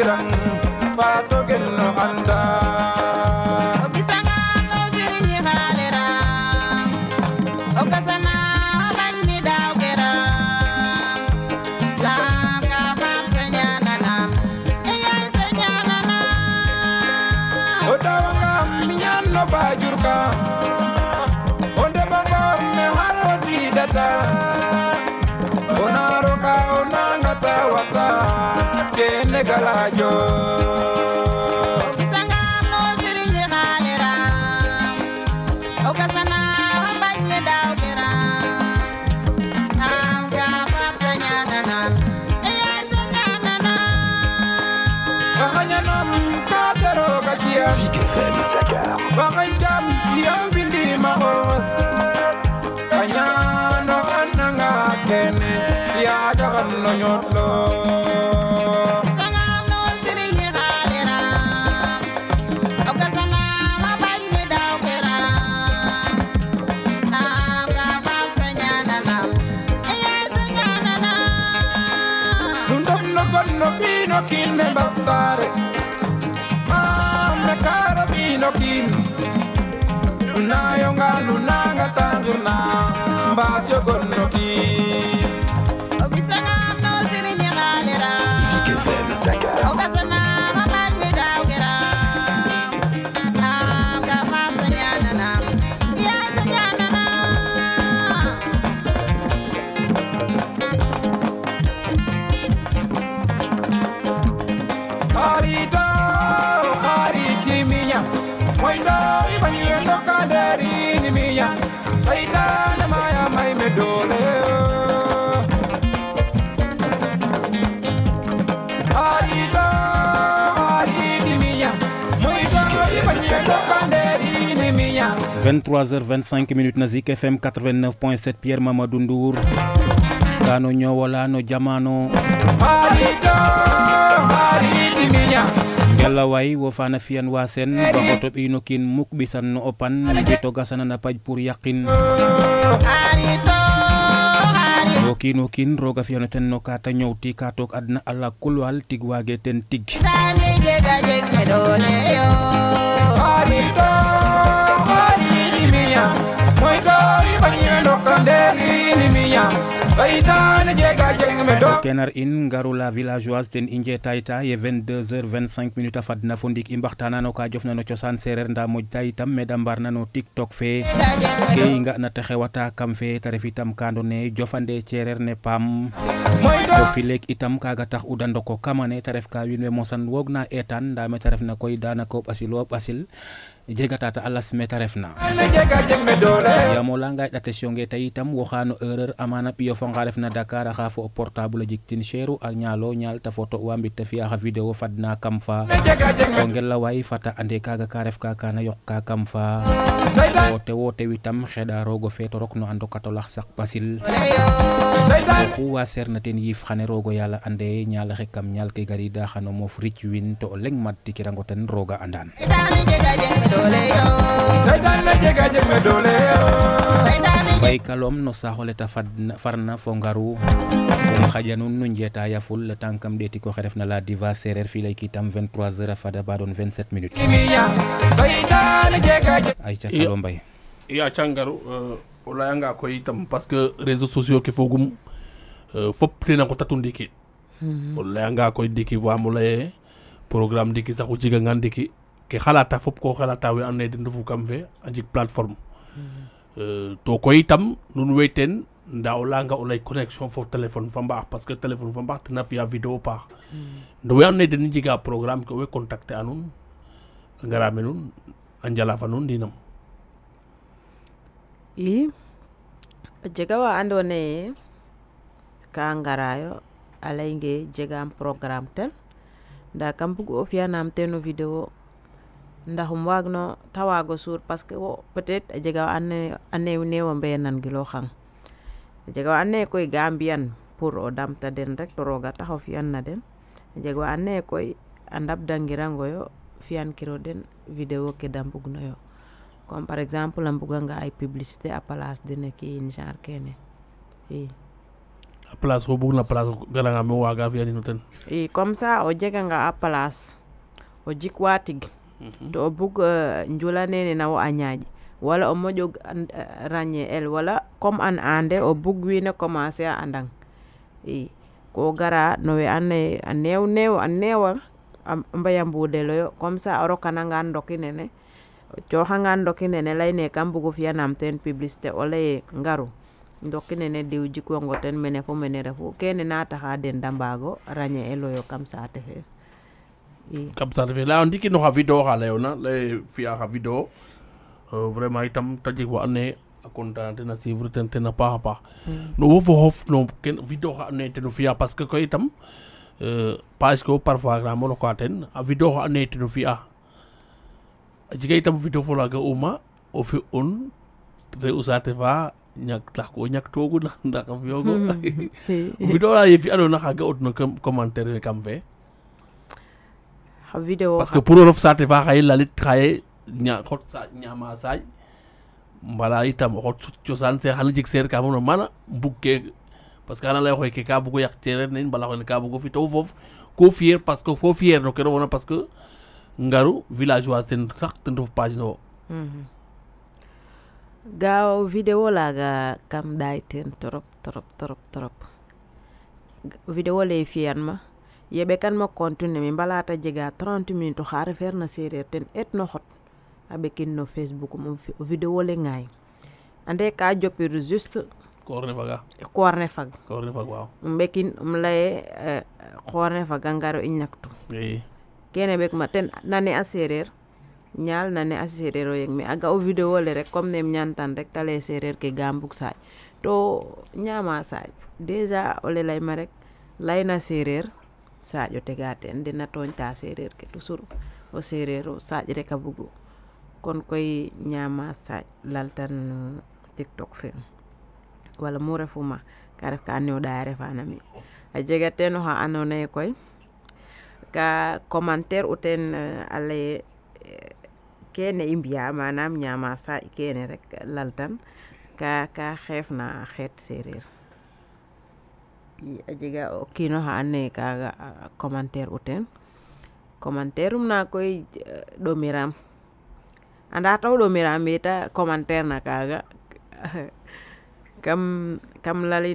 kiran fatu gillo anda Megalajo. ndokin na yonga nu nanga tanjuna mbasyo gon ndokin 23h25 minutes na Zik FM 89.7 Pierre Mamadou Ndour kano no jamano ngella way wo fana fiyan wa sen ba ɓinokin bi no opan to na paj pour yaqin o kiino kiin roog a ten no ka ta ti ka tok adna kul wal tig waage ten tig moy doori ngaru la villageoise ten i njetayta ye 22 heures minutes a fadna fo ndiik i mbaxtanano ka jofna no cosaan sereer nda moƴta itam me da mbarna no tiktok fe ke i nga'na te xewata kam fe te itam ka andoona jofande cereer ne paam to fileek itam kaaga tax u da ndoko kamane te ref ka wiin we mosan woogna eetaan nda me ta refna koy daanaka o ɓasil o jegatata allah smeta refna yam o leyanga ɗa ya question nge tam waxanu erreur amana piyofo nga refna dakar kha fo portable a tin cheru al ñaalo ñaal ta photo wambi te ta fiya xa fadna kam fa ngel la way fata ande kaga ka ref ka kana yok ka kam fa wote wote tewi tam xeɗa rogo feto rok no ando lax sak basil. ko wa serna ten yif xane rogo yalla ande nyal kam ñal ke garida xano mo fric win to leng mat mad tikirango roga andan baykalom no saholeta farna fo ngaru kono xaƴa nun nu njeta yaful le temps kam ɗeti ko xe refna la diva sereer fi lay kitam 23 heures a fada ba doon 27 minutes ayca kalo mbay ya iya, ngaru eh, o leyanga koy itam parce que réseaux sociaux ke fogum eh, fop tenango tatu ndiki mhm. o leyanga koy ndiki wamo leye programme ndiki sax o cigangan ndiki ke xalata fop ko xalata we andona ye den refu kam fe a jeg plateforme mhm. euh, to koy itam nun wey ten nda o leyanga o ley connexion fo téléphone fa mbaax parce que téléphone fa mbaax tena fiya vidéo paax mhm. nde we andona den jega programme ke owey contacter a nuun a ngara me nuun fa nuun ndinam i a jega wa andona ye ka ngarayo a leynge jegaam programme ten nda kam bug o fiyanaam teen vidéo ndax um no ta sur suur parce que wo peut être a jega wa andoona ye neew nan mbeyanangiloo xang a jega wa andoona koy ga pour o damta den rek to roog a fi'an na den a jeg wa andoona ye koy a ndabdangirangoyo kiro den vidéo ke da noyo comme par exemple a nga ay publicité a place dene kiin genre kene i a place bug na place garanga waga waaga ani ten i comme ça o nga a place o jikwa tig Mhm. to o bug eh, njula nene na wo a ñaaƴ wala o jog ragné el wala comme an ande o bug wiin we commencer a andang i ko gara no we ando a neew neew a neewa a mbaya comme ça o rokananga ndoki nene o cooxanga ndoki nene layne kam bugu fiyanam teen publicité o laye ngaru ndoki nene diw jikwongo ten mene fo mene refu kene na taxa den de mbaago ragné eloyo kam saate fee kapitale la ndiki no video xa leyona lay fiya xa video vraiment itam te jeg wa ando a content ten a suivre ten ten a paax paax no wo fo no ken video xa ando naye ten o fiya parce que koy itam uh, page ko parfois ramo loka ten a video xa ando naye ten o fiya a jega itam video fo laaga uma o fi un re o saate fa ñak tax ko ñak togu ndax ndax kam video la ye fi ando na xaga od no commentaire fe kam fe video parce que pour rof te fa la lalit xaye nya xot sa nyama say mbala itam xot ciosan te xal jik ser ka mo mana mbug ke parce que ana lay xoy ke ka bugo yak tere nen bala xoy ka bugo fi taw fof ko fier parce que fo fier no kero wona parce que ngaru villageois sen sax te ndof page no mm-hmm. gaaw vidéo kam day ten trop trop trop trop vidéo lay fiyan ma yeɓe kan mo continue min mbalata jega 30 minute oxa refeerna sereer ten etno xot a ɓekin no facebook um o vidéo le ngaay ande ka jopir juste koor ne faga koor ne fag koor ne fag waaw um ɓekin um laye koor eh, ne faga ngaro i ñaktu kene ɓek ma ten nane a sereer ñaal nane a sereer o yeng mais a ga o vidéo le rek comme nem ñaantan rek te leye sereer ke ga mbug saaƴ to ñaama saaƴ déjà o le lay ma rek layna sereer sadio tegate en dena ta serer ke tusuru o serero saaj sadio rek bugu kon koy nyama saaj laltan tiktok film. wala mo refuma ka ref ka andonaye ɗaya refanami a jega teen oxa koy ka commentaire uten teen eh, eh, kene imbiya manam ñama saaj kene rek laltan ka ka xefna xet serer a jega o kiinoxa andoona yee kaaga commentaire u teen commentaire um na koy ɗomiraam anda taw ɗomiraam ye ta commentaire na kaaga *laughs* kam kam lali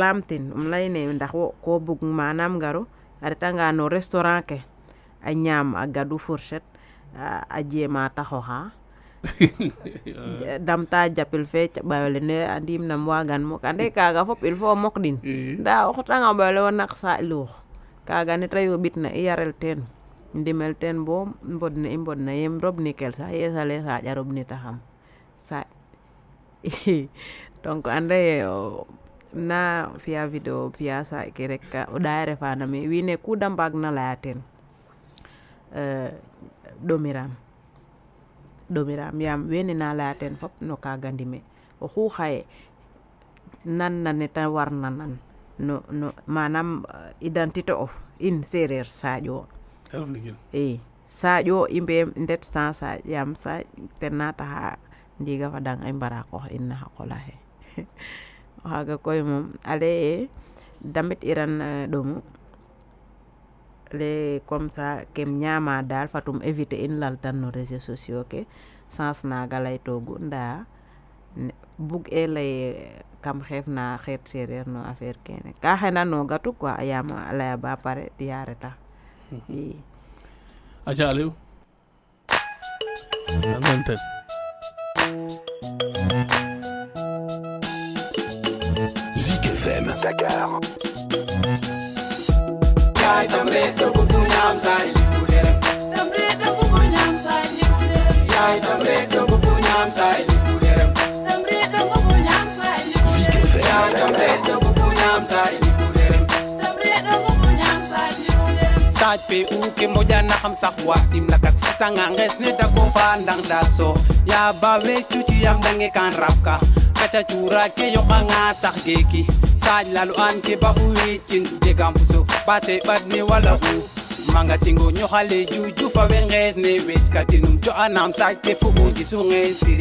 laamtin um layne ndax wo ko bug manam ngaru a retanga no restaurant ke a ñaam a gadu fourchette a jeema *laughs* ta jappel fe caɓayole nde andi andim nam wagan mok ande kaga fop il faut mok din. Iya. da o xotanga ɓayole won nak sa luux kaga nete yoɓitna na yarel ya ten ndimel ten bo mbod ne i mbod na yem rob nikel sa yesale saƴa rob ni taxam sa *laughs* donc ande na fiya video fiya sa ke rek o e na mi wi ne ku dam bag na ya ten euh domiram ɗomiram yam weni na la ten fop no ka gandime khu khaye nan ne tan war nan no no manam eh, identité of in sereer sajo e eh, saƴo i mbe ndet sa sa yam sa ten ha taxa fa dang ay mbara ko in na khola he xe *laughs* koy mom ale damit iran eh, domo le comme ça kem ñama dal fatum éviter in laltan no réseaux sociaux ke sens naga lay togu nda bug e lay kam xeef na xeet sereer no affaire kene ka xendanogatu quoi yaam a laya ba pare tiya reta mhm. i aca aliou kai tamre to nyam sai liku derem tamre to nyam sai liku derem yai tamre to nyam sai liku derem tamre to nyam sai liku derem yai tamre to nyam sai tamre to nyam sai pe u ke moja na xam sax wa nakas sanga nges ne da ko fa ndang da so ya ba we cuci yam dange kan rapka kaca cura ke yo nga ah, sax geki tsali lalu an ke ba u yitin je kam fuso ba se ba ne wala u manga singo nyo hale ju ju fa ben ges ne we kati num jo anam sa ke fu bu ji su nge si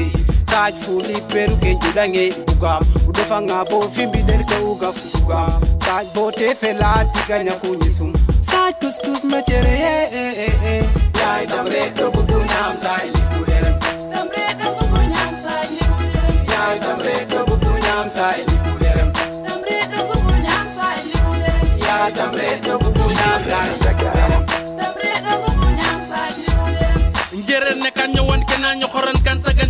sa fu li peru ke ju dange u ga u de fa nga bo fi bi der ke u ga fu ga sa bo te fe la ti ga nya ku ni su sa tus tus ma chere e eh, e eh, e eh, e lai dam re to bu nam sai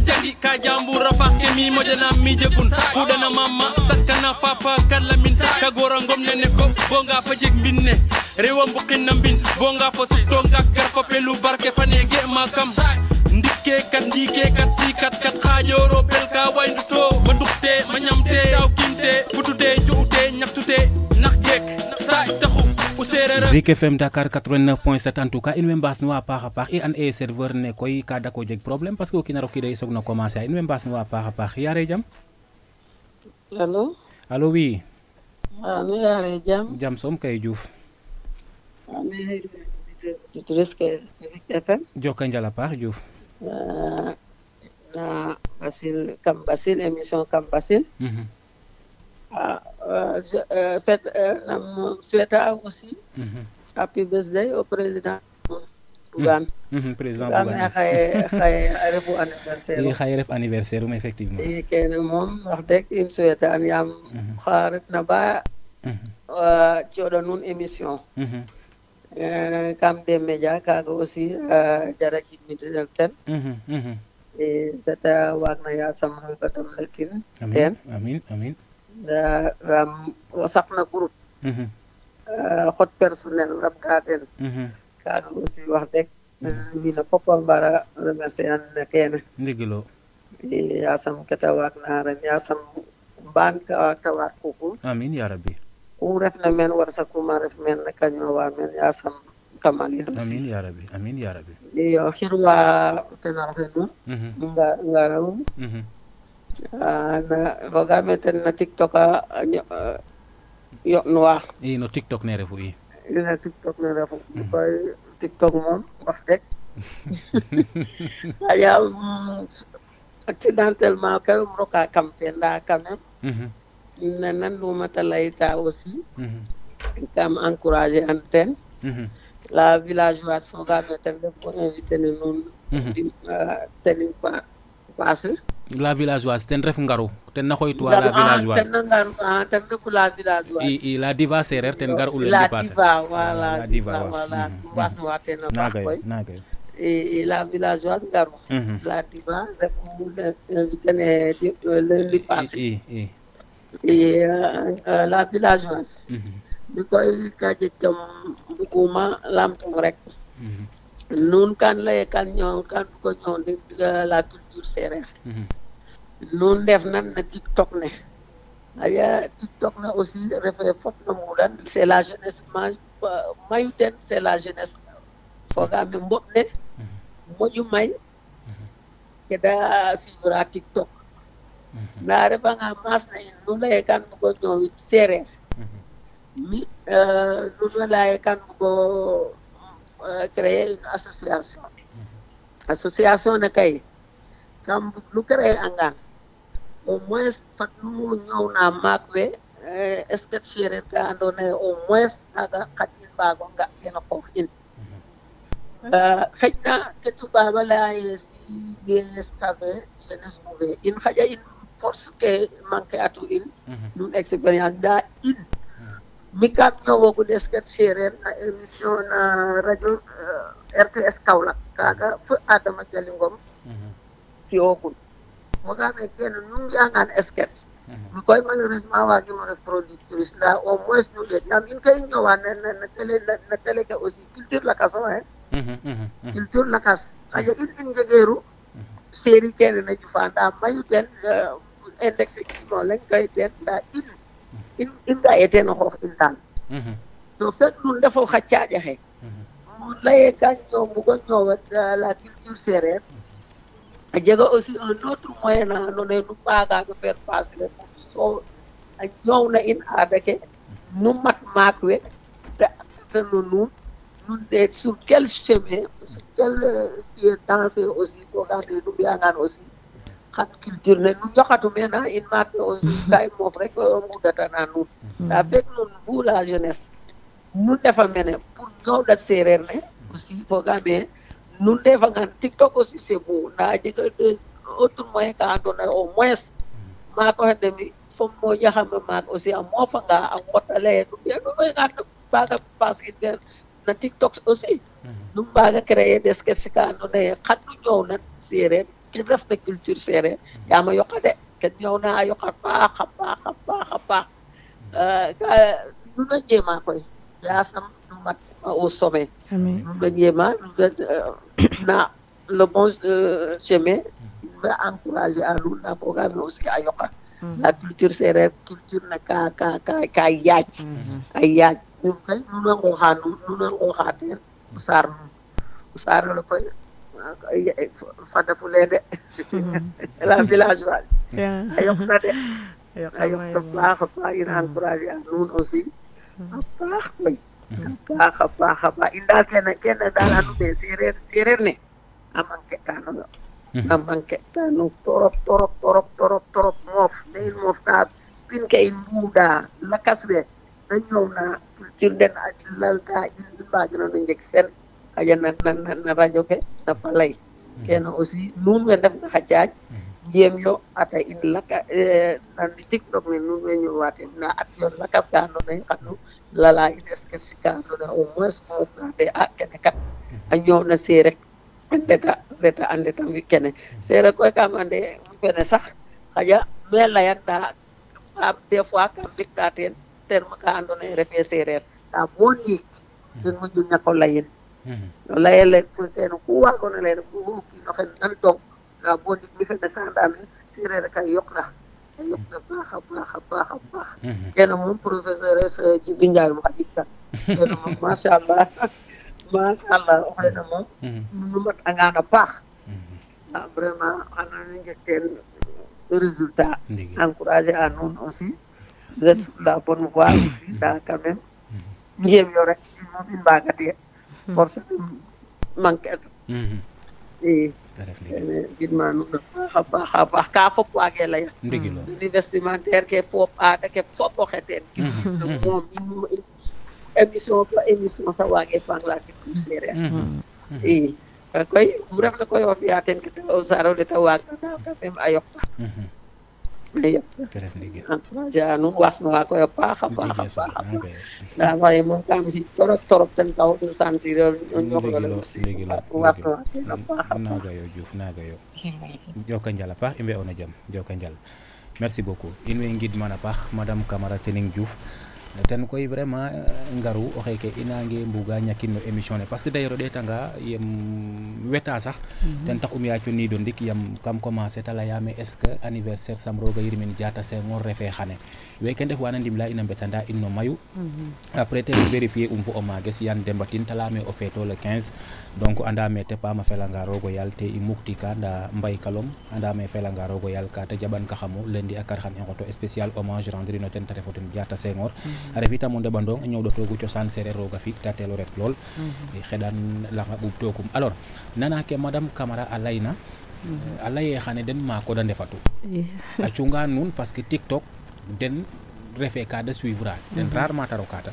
jadi ka jambura fakke mi mojana mi jegun kudana mamma sakkana fapa kala min ka gora gomne ne ko bonga fajik binne Rewam bukinna nambin bonga fo sutonga gar ko pelu barke ge makam ndikke kat ndike kat si kat kat xajoro pel ka waynduto ma dukte ma nyamte yaw kinte futude juute Zik FM Dakar 89.7 en tout cas une même base noire par a paax i an e serveur ne koy ka dako jeg problème parce que okina kiin a rokiida i commencer une même way mbaasnuwa a paax a paax Yaare Jam alo alo oui Allô nu Yaare Jam jam som kay Diouf auditrice ke Zik FM joko njal a paax Diouf euh, na Basile kam Basile émission kam Basile mhm. ah, fête eh, eh, nam souhaita mhm. aussi happy birthday au oh, président Bougane mhm. mhm, président Bougane xaye xaye a refu anniversaire i iya, xaye ref anniversaire um effectivement i iya, kene moom wax deg im souhaita an yaam xa retna ba eh, cooɗa nuun émission kam des média kaaga aussi jara jidmititel ten i fata waagna ya roga dam le tin ten amin amin wasakna group mm-hmm. euh, hot personnel rap garden kaano aussi wax dëgg mm-hmm. wiin o fop a mbara remercier an no keene yasam kete waag na ren yasam mbaan ka waag ta waag kukum amin ya ku ref na meen warsakuma ref meen na kañoowa meen yasam kamanin amin ya rabbi amin ya rabbi refe nuun mm-hmm. nga nga rawum Ah, fogaame ten no tiktok a yo'nuwa i no tiktok ne refu i no tiktok ne refu mhm. koy tiktok moom wax deg *laughs* xaƴa accidentellement kay roka kam fe nda quand même ne nanduma ta layta aussi mhm. kam encourager an ten mhm. la villageoise fogaame ten refu invité ne nuun euh, tenin paase la villageoise ten ref ngaru ten na xooytuwa la ah, ah, la villageoise i la diva sereer ten gar u len dépasser la diva wala wasnuwa ten o faax koy la villageoise ngaru la diva refu invité ne len dépasser i la villageoise mi mhm. euh, euh, euh, mhm. koy ka jeg kam buguma rek mhm. nun kan leye kan ñow kan bugo ñow la culture sereer loolu nan na TikTok ne aya TikTok ne aussi refé fop mo muulan c'est la jeunesse ma mayu c'est la jeunesse fogaame mbop ne moƴu mhm. may mhm. keda da sura TikTok mhm. na refa nga mas na in nu laye kan bugo ñoowit séré mi nu eh, lay kan ko créer une association association ne kay kam lu créer angaan au moins fan mu ñëw naa maak we eh, skate sereer ka andoona yee au moins naaga xan in mbaago nga kene xoox in mhm. euh, xëj na ke tubaab a laya ye si bien saver jeunesse mouvée in xaƴa in force ke manquer atu in mhm. nun expérience ndaa in mhm. mi kaam ñoowoogu skate sereer na émission na radio euh, RTS Kaolack kaaga fo Adama Jali Ngom fi'oogun boo ko amee kenn ngi angaan esket mi koy malheureusement waagimo ref productrice ndaa au moins ñu ɗeet yaam in kay i ñoowaa na télé ke aussi culture lakas oxe mhm, mhm, mhm. culture lakas xaƴa in in njegeeru série kene na ƴufaa ndaa mayu teen euh, index kiino leŋ kay in in in nga'ee teen o xoox in taan to fek nun ndefo xa caaƴ axe mu layee ka ñoow mbugo la culture séeréer jega aussi un autre moyen na andoona yee nu mbaagaano faire face le so ah, eh, a ñoowna in aada ke nu mat maak we te atano nuun nu ndeet sur quel chemin sur quel pied danser aussi foogaande nu mbi'angaan aussi xan culture ne nu njoxatu meena in maak we aussi ka i moof rek o ngudatana nuun ndaa feek nuun bu la jeunesse nu ndefa mene pour ñoowdat seereer ne aussi foogaam ee nous devons eh, hmm. ah, ah, TikTok aussi c'est hmm. beau on a des autres moyens qu'on a au moins ma ko demi fom mo ya xam aussi am mo nga am wotale du ya du may nga baga parce que na aussi nous baga créer des sketchs ka no ne xatu ñow na séré ci def na culture séré hmm. ya ma yokka de te ñow na yokka baax a a baax a baax na jéema euh, koy yaa au sommet. Nous Le de na le bon chemin encourager à nous, la aussi culture La culture la culture Nous nous nous aussi. baax a baax a baax indaal kenn kenn daal anu be séeréer séeréer ne a manqué taanu yo a manqué taanu torop torop torop torop torop moof nayin moof taa pin ke in mbuuda lakas ɓe na ñoow na culture den a lalta in mbaagino no njeg sen xaƴa na radio ke na falay kene aussi nuun we ndef na xa caaj jemño ata in laka nan tiktok ne nun we ñowaten na at yon lakas ka andoona yee xan lala in espèce ka andoona yee au moins na de a kene ndeta ndeta ndeta kene seerek koy kam ande kene sax xaƴa me layan da des fois kam mbikta teen terme ka andoona yee refee seereer ndaa bo ndiik ten moƴu ñak o layin o layel leen ku waagoona lay rek o kiin oxe nan dong waaw boo nit bi si sax daal séeréer yok yokk na yokk na baax a baax a baax a baax kenn moom professeur Djibi Ndiaye mu xajik kan kenn moom masha allah masha allah waxee na moom nu mat a ngaan a baax waaw vraiment ana nu njëkteen résultat encouragé à nous aussi la bonne voie aussi quand même yo rek et gidma nuɗo ha paax ha paax ka fof waage leya ɗum vestimentaire ke fof aada ke fof o xeten moom émission ba émission sa waage fang la culture séeréer i koy um refna koy o fiya ke te o saaro le te waag na ka meme a yoqta yëpp encouragé a ah, nuun wasnuwa koy a paax a paax a paax a paax nda faye moom kam si torop torop ten taxu nu sentir o ñoxlole aussi wasnuwa ten a paax a paax naga yo Diouf naga yo joko njal a paax i mbe'oona jam joko njal merci beaucoup in way ngidman a paax madame Camara Tening Diouf ten koy vraiment euh, ngaru oxe ke i nange mbuga ñakin no émission ne parce que d'ailleurs o ɗeetanga yem weta sax mhm. ten tax um yaaco niid o ndik yam kam commencer ta leyaame est :fra ce que :fra anniversaire :fra sam rooga yirmin Diatta Senghor refe xane weekende fo anandim leya ina mbetanda in no mayu mhm. après te vérifier um fo o maages yan dembatin te leyame o feeto le 15 donc andame te paam a felanga roogo yaal te i mukti ka nda mbay kalom andame felanga roogo yaal ka te jaɓan kaxamo lundi a kar xan i e ngoto spécial hommage rendre ino ten te refo ten Diatta Senghor mhm. a ref itam o ndeɓandong a ñoowɗotoogu cosaan sereer roog a fi ta teelo ret lool mhm. e xeɗan laxa ɓuuɓ tookum alors nana ke madame Camara a a da den refe kaade suivra den rarement kata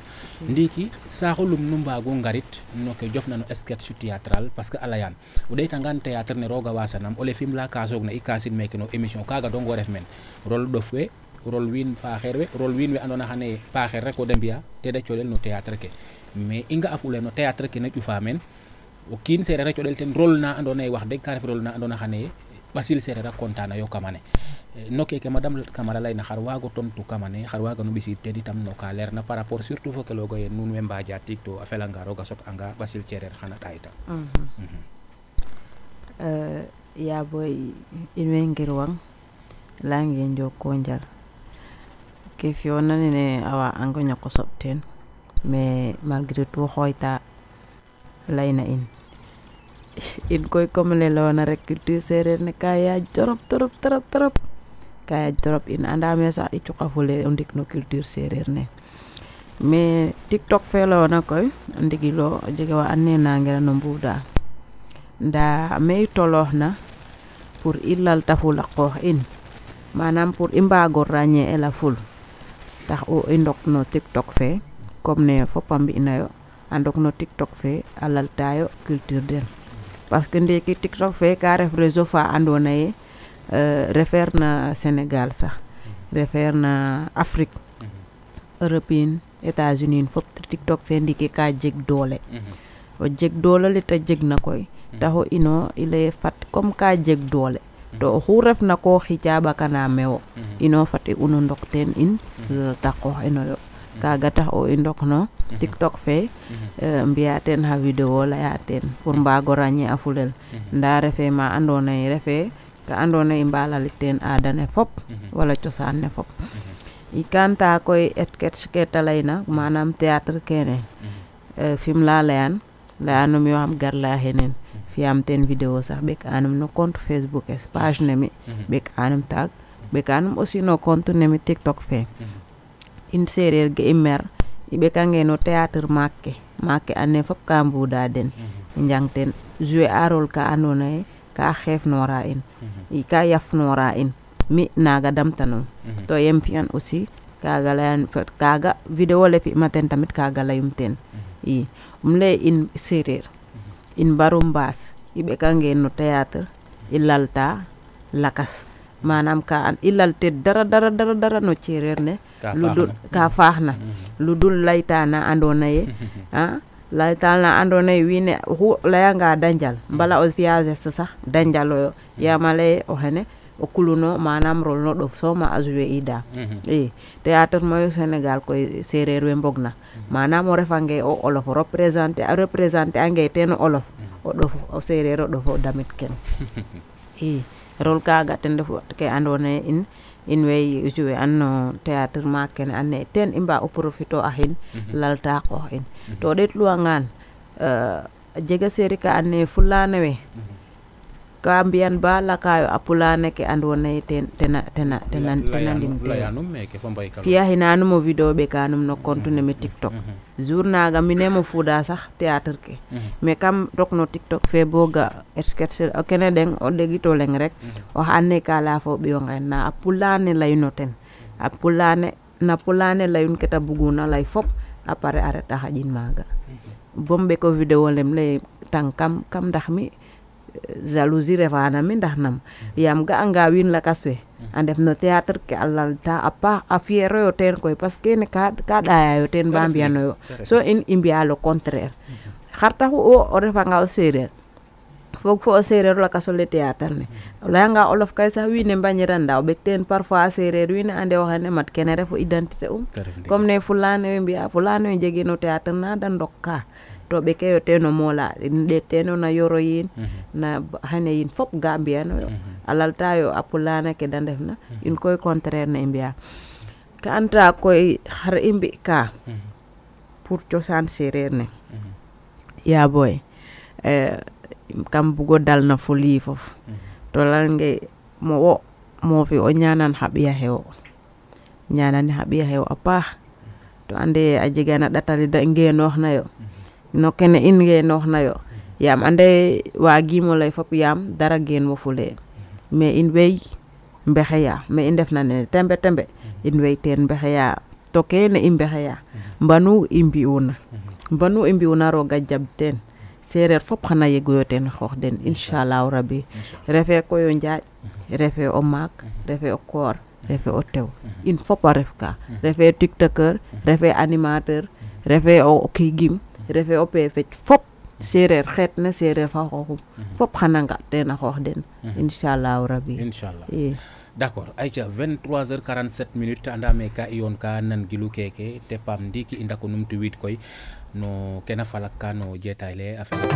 ndiki saxolum nu mbago ngarit no ke jofna no sketch théâtral parce que a leyan o ɗeetangan théâtre ne roog a wasanam o le film la kasoogna i kasin meeke no émission kaaga dongo ref meen rôle ɗof we rôle wiin faaxeer we rôle wiin we andoona xane paaxeer rek o da mbi'a te da colel no théâtre ke mais i nga'afulee no théâtre ke na ƴufa meen o kiin seereer a coɗel ten rôle na andoona yee wax deg no keke madame camara leyna xar waago tontu kama ne xar waaga no ɓisid ten itam no ka na par rapport surtout fo ke logo ye nuun we to a felanga rooga sot anga ɓasil cereer xana ɗaayta mhm. mhm. eh, yaa boy in way ngir wang layange njoko njal ke fi'oona awa ango ñako soɓ teen mais malgré tout xooyta layna in *laughs* in koy comme le layoona rek culture serer ne ka yaaj torop torop torop kaya drop in andame sa i ka fule o no culture serer ne me tiktok fe leyona koy ndigilo lo jega wa anne na nangera no nda me i na pour illal taful fula in manam pour i mbaago ràññee la ful tax o indok no tiktok fe comme ne fopam bi nayo andok no tiktok fe alal tayo culture den parce que ndeki tiktok fe ka ref réseau fa andoona Euh, refer na Sénégal sax mhm. refer na Afrique mhm. European États-Unis fof TikTok fe ndiki ka jeg doole mhm. o jeg doole le te jeg na koy taxo ino i leye fat comme ka jeg doole to oxu refna ko xica ɓakana mewo ino fat i unu ndok teen in ta ino. inoyo kaga tax o i ndokno tiktok fe euh, mbiya teen xa vidéo leya teen pour mbago ragner a fulel nda refe ma ando naye refe to andoona yee i mbaalalit teen aada ne fop mhm. wala cosaan ne fop mhm. kanta koy sketch ke ta layna manam théâtre kene mhm. eh, film la layan layanum yo xam gar la xenen ten vidéo sax ɓek anum no compte facebook es page nemi ɓek anum tag ɓek anum aussi no compte nemi tiktok fe in sereer ge i mer i ɓekange no théâtre maak ke maak ke ane fop ka mbuda den i ten jouer a ka andoona ye ka xeef noora in mhm. ka yaf noora in mi naga damtanum mhm. to yem fi'an aussi kaga layan kaga video le fi ten tamit kaga layum ten mhm. i um le in serer in barum bas, i ɓekange no théâtre ilal lalta lakas manam ka an i lalte dara dara dara dara no cereer ne ludul ka faxna ludul layta na andona ye a laytalna andoona yee wiin we oxu layanga danjal mm. mbala o fi'a geste sax danjalooyo mm. yaam a lay o xene o kulino manam rôle no ɗof soom a jouer ida i mm-hmm. e, théâtre mayu sénégal koy sereer we mbogna mm-hmm. manam o refange o olof o a représenter ange olof mm-hmm. o ɗof o sereer o ɗof o damit ken i *laughs* e, rôle ten refu ke andoona yee in in way jouer anno théâtre maak kene ando naye ten i mba o profito axin mhm. lalta qoox mhm. to o luwa ngaan a euh, jega seeri ka ando naye fulane we mhm. ka mbiyan ba lakayo a pulane ke andoonaye ten tena tena tena tena lim fiya hinanum o vidéo ɓekanum no compte mi mhm, tiktok mhm, mhm. jour naga minemo fuuda sax théâtre ke mais kam rokno tiktok fe bo ga sketch o kene ɗeng o ɗegito leng rek oxa and naye ka leya fo o ɓiyo nge na a pulane leyno ten a pulane na pulane leyun kete buguna ley a reta xaƴin maaga bom ɓeko vidéo lem leye tang kam ndax mi jalousie refanami ndaxnam yaam ga'anga wiin lakas we a ndefno théâtre ke a lalta a paax a fiyeroyo teen koy parce que kene ka ɗayayo teen ba mbiyanoyo so in i mbiya le contraire mhm. xar taxu wo o refanga o séeréer fo o séeréer lakas ole théâtre ne o layanga kay sax wiin we nda o ɓek teen parfois a séeréer wiin we ande oxene mat kene refu identité um comme ne fulane we mbiya fulane we jegino théâtre na da ndok roɓe keyote no moolaɗe ɗe teno na yoro yoroyin mhm. na hane yin fof gambiyano yo mhm. alalta yo appulanake da ndefna mhm. in koy contraire na i mbiya ka anta koy har i mbi ka pour cosan sereer ne ya boy eh, kam bugo dal na foli fof to lalnge mo wo moofi o ñanan haɓiya hewo ñanani haɓiya hewo a paax to ande a jegana ɗatali da ngenooxnayo no kene in genooxnayo yaam ande waagiim o lay fop yaam dara geenwafulee mais in way mbexeya me i ndefna nene tembe tembe in way teen mbexeya to kene i mbexeya mbanu i mbi'una mbanu i mbi'una roog a jaɓ teen seereer fop xana yegoyo teen xoox den inchalahu rabi refe koyo njaaj refe o maak refe o koor refe o tew in fop a ref ka mm-hmm. refe tiktokeur refe animateur refe o kiigim refe o peefec fop mhm. séeréer xeet na séeréer fa xooxum mhm. fop xana nga teen a xoox den mhm. inchalahu rabi inchalah i d' accord ayca 23 heures 47 minutes andame ka i yoon ka nan gilu keke te paam ndiiki i ndako numtu wiid koy no kena falak ka no jetaay le a fela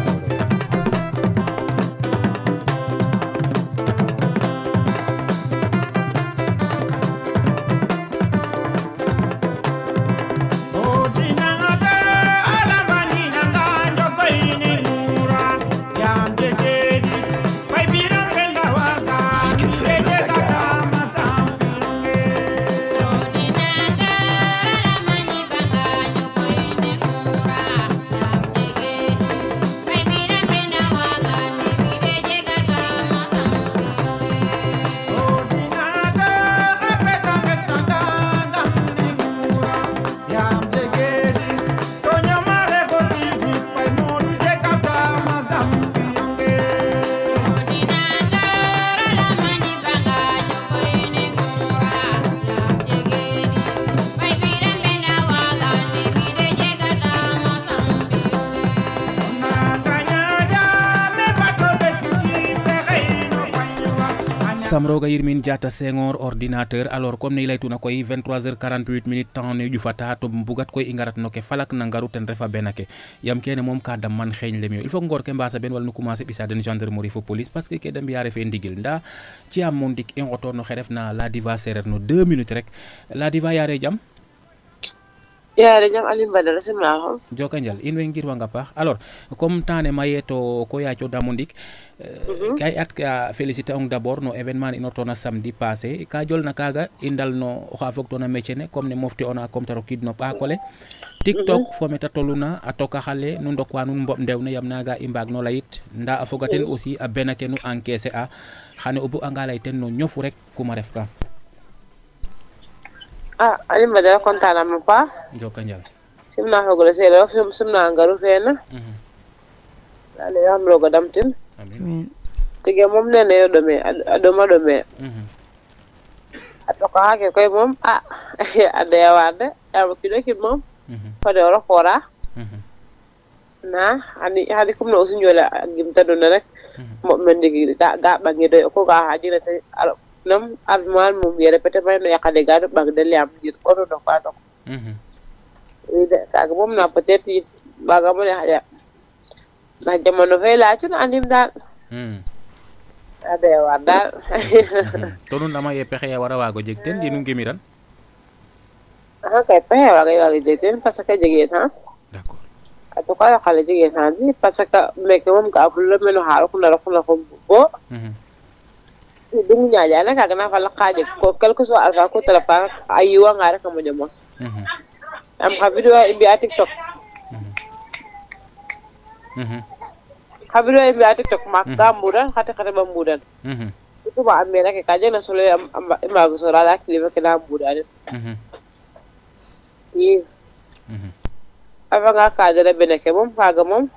jam roga yirmin diata senghor ordinateur alors comme ne i 23 h 48 minutes temps ne ƴufata to bugat koy ingarat ngarat falak nangaru ten refa benake. ake yaam kene moom ka damman il faut ngoor ke mbasa ben wala nu commencer ɓisa den gendarmerie fo police parce que ke da mbiya refe ndigil nda ci'am mo ndik i ngotor no xe na la diva sereer no 2 minutes rek la diva yaare jam yaare jam alim badara simnaaxam jokonjal in way ngirwanga paax alors comme tane maye to ko yaaco damo ndik mhm. euh, ka at ka féliciter ong d' no événement ne inoortoona samedi passé ka jolna kaaga i ndal no oxa fogtoona métier ne ne mofti ona comme te rokiid no ɓaak ole mhm. tiktok fo mete toluna a tokaxale nu ndokwa nuun mboɓ ndew ne yam naga i mbaag no leyit nda a foga teen mhm. aussi a bena nu encaisser a xane o bug anga ley no ñofu rek kuma ref ka a ah, alim badara kontaanam a paax jokonjal simna fogole seereer of simna ngaru feena mhm. ale xam rooga damtin tige moom nene yo ɗome a ɗoma ɗome mhm. a toka xake koy moom ah, *laughs* a a de yaam o kiino kiin moom fade o rokoora na xani xani comme na o sinjole a gimta nuna rek mhm. moɓ me ndiki ga ɓangi doy ko ga xajina te a roɓ nam almal mum yere pete mayno yakade gaɗo ɓagde leyam jir kono doko a doko kaga mom na peut être yit na jamano fe lacuno andim dal mhm. mhm. to nun ama ye pexe ya wara wago jeg ten ndi nu ngimiran axa kay pexe waaga i waago jeg ten parce que jege essence d'accord en tout jege essence parce que meke moom ga a fulo meno xa rokna rokna fo bo mhm. dum ñaaja nak aga na fal kaje ko quel que soit alpha ko tala par ay wa nga rek mo jomos am xa video imbi a tiktok Mhm. xa video imbi a tiktok mhm. ma ga mbudan xate xate ba mbudan mhm. itu ba ambe nak ka jena solo ma go sora la kilifa kala mbudan yi ava nga ka jena beneke mom kaga mom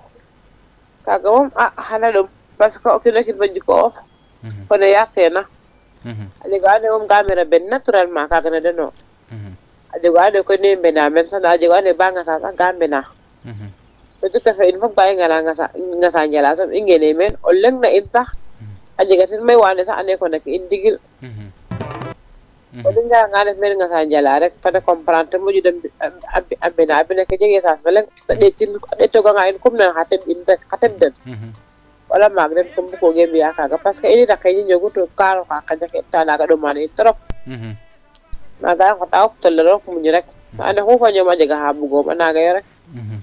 kaga mom a ah, hana dum parce que okino kin ba jiko kono yartena aɗigo ande mom gamira ben naturellement kagana deno mhm. aɗigo ande koye ni mbena men tan aɗigo ande ba gasa sa ga mbena mais tout meen o na a jega mhm. ten mhm. may wane sax ande ko nake in ndigil o leng nga def meen gasa jala rek fata comprendre ten moƴu a mbena a bina ke jege sas fa leng a ɗetin a ɗetoganga in comme nan xa teɓ in xa teɓ den wala magret ko ko ge biya kaga paske ini da kay jogu to kar ka ka ke ta na ga do trop mhm maga ko ta ok to lero ko munyi rek mhm. ana ko ko nyoma jaga habu go mana ga yare mhm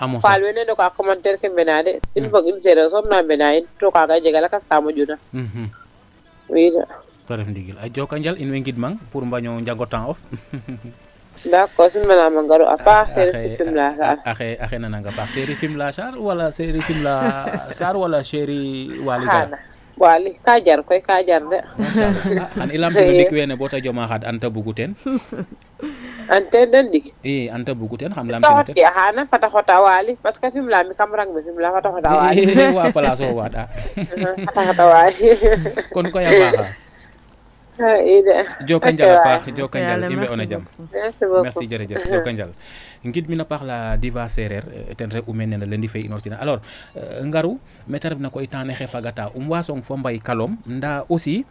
amo fal wene do ka commentaire ke menade il bo in zero som na benain to ka ga jega la ka sa mo juna mhm wi da tarif ndigil a jokanjal in we mang pour mbaño jango off *laughs* d'accord sin mana ma garu a paax ah, séeri ah, ah, film la sar axe axe nananga paax séeri film wala séeri film la wala séeri wali ka jar koy ka jar de xan i lamtino ndik wene bo joma xad anta bugu ten *laughs* ante den i anta bugu ten xam lamtino ten xana fata xota wali parce que film mi kam rang be film fata xota *laughs* wali *laughs* kon koy a paaxa joko *laughs* jokanjal a paax jokanjal njal ya, i mbe'oona jam merci jerejef joko jokanjal *laughs* ngid mina paax la diva serer, eh, ten re'u meen nene lendi fe inoor tina alors eh, ngaru mete refna koy temps nexe fagata um wasong fo mbay kalom nda aussi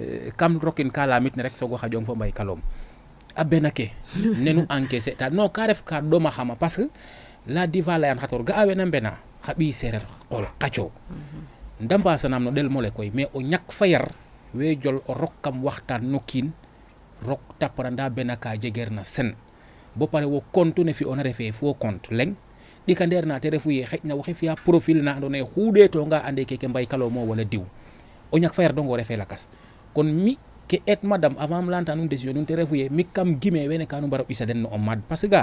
eh, kam rokin ka lamit ne rek sogo xajong fo mbay kalom a ke *laughs* nenu encaisser ta No, ka ref ka doma xama parce que la diva layan xator ga a wena mbena xa ɓiy sereer qol xaco mhm. ndambasanam no ɗel mole koy mais o ñak fa we jol o rokkam waxtaan no kiin rok taparanda bena ka jegeerna sen bo pare wo compte ne fi'oona refee fo compte leŋ ɗikandeer na te refu ye xeƴna waxey fi'a profil na andoona yee xu ɗeetonga ande keke mbaykalomo wala diw o ñak fa yardongo refee lakas kon mi ke et madame avant um layanta nuun décision te refu ye mi kam gime wene ka nu mbar o ɓisa den no o maad parce que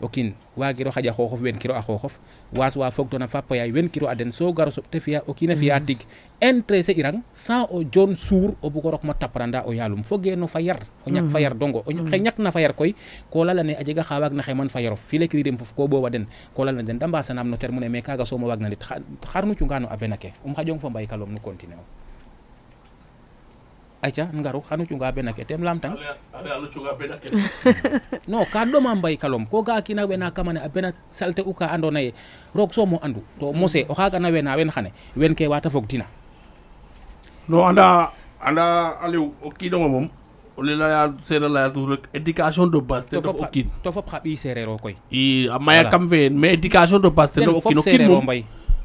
o kiin waagiro xaƴa xooxof wen kiro a xooxof waas wa fogtoona fapoyaay wen kiro a den so gar o soɓ fiya o kiin a fiya tig mm. intéressé irang sans o joon suur o bugo rok ma taparanda o yaalum fogee no fa yar o ñak mm. fa yar dongo mm. xe ñak na fa yar koy ko lalane a jega xa waag na xeman fa yarof filekiririm fof ko ɓoowa den ko lalana den da mbasanaam no terme ne mais kaaga sooma waag na ndet nu cunga no aven ake um xaƴong fo mbay Aja ngaru xanu chunga bena ke ya. tem lamtang ale alu ya. *laughs* no kado do ma kalom ko ga kina kama kamane bena salte uka ando naye rok so mo andu to mose o haga na bena bena kane wen ke wata fok dina no anda anda ale o kido mom o lela ya sera la rek education de base do kin to fop sere rokoi. koy i amaya kam ven mais edikasyon de base te do kin no kid mom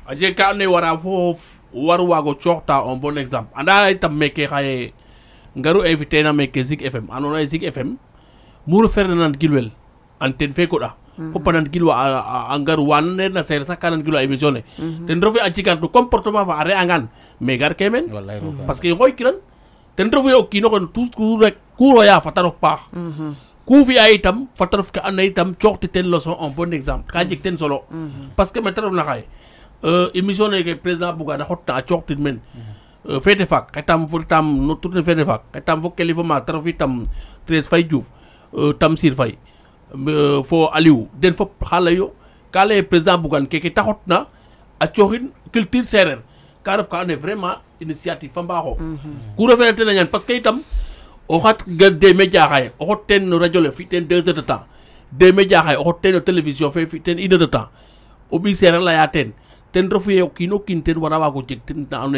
aje ka ne wara fof waru wago chokta on bon exemple anda itam meke kaya ngaru e na meke zik fm anona na e zik fm muru ferne nan gilwel anten fe da mhm. ko panan gilwa a ngaru ne na sere sakka gilwa emissione ten rofi a cikan to comportement fa are re angan me gar ke parce que roi kiran ten o kino o tout ku rek kuroya fata rof pa mhm. ku fi'a item fata rof ke andona item cooxti ten leçon un bon exemple ka jik ten solo mhm. parce que me na refna euh emissione ke president bugana da a cooxtin men Euh, feete faak xay tam fo tam no tourné feete faak xay tam fo kilifa ma tara fi tam Thérèse Faye Diouf euh, tam Sir euh, fo Aliou den fop xa layo ka laye président Bougane keke taxotna vraiment initiative fa mbaaxo mm-hmm. ku que itam o xat des médias xaye o xot teen no radio le o xot teen no télévision de temps o ɓiy sereer leya teen ten refu ye o kiino kiin ten wara waago jeg ten na ando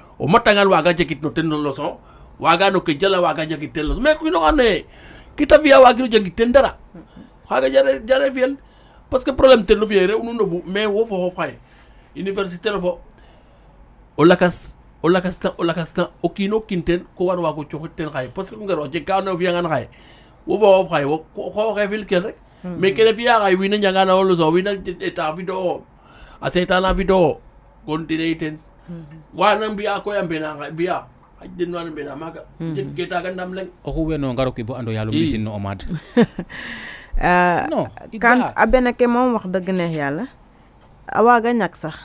o mottangol waga no ten leçon no ke jala waga jegit ten leçon mais kuino ando naye kita fiya wagiro jangit ten dara xaga jare jare fiyel parce que problème ten no fiye re unu ndofu mais wo fo xof xaye université no fo o lakas o lakas tan o lakas tan o kiino kin ko war wago coxit ten xaye parce que ku ngar o jeg ka ando naye o fiyangan xaye wo fo xof xaye wo xooxe fil ken rek hmm. mais kene fiya xaye wiina njangano leçon wiina eta vidéo o a setana vidéo o continuer i ten wanambiya koy a mbenaxa mbiya xaƴ den wana nga roki bo ando yalum mbisin no o maad a bene ke moom wax dëgg neex yàlla a waaga ñak sax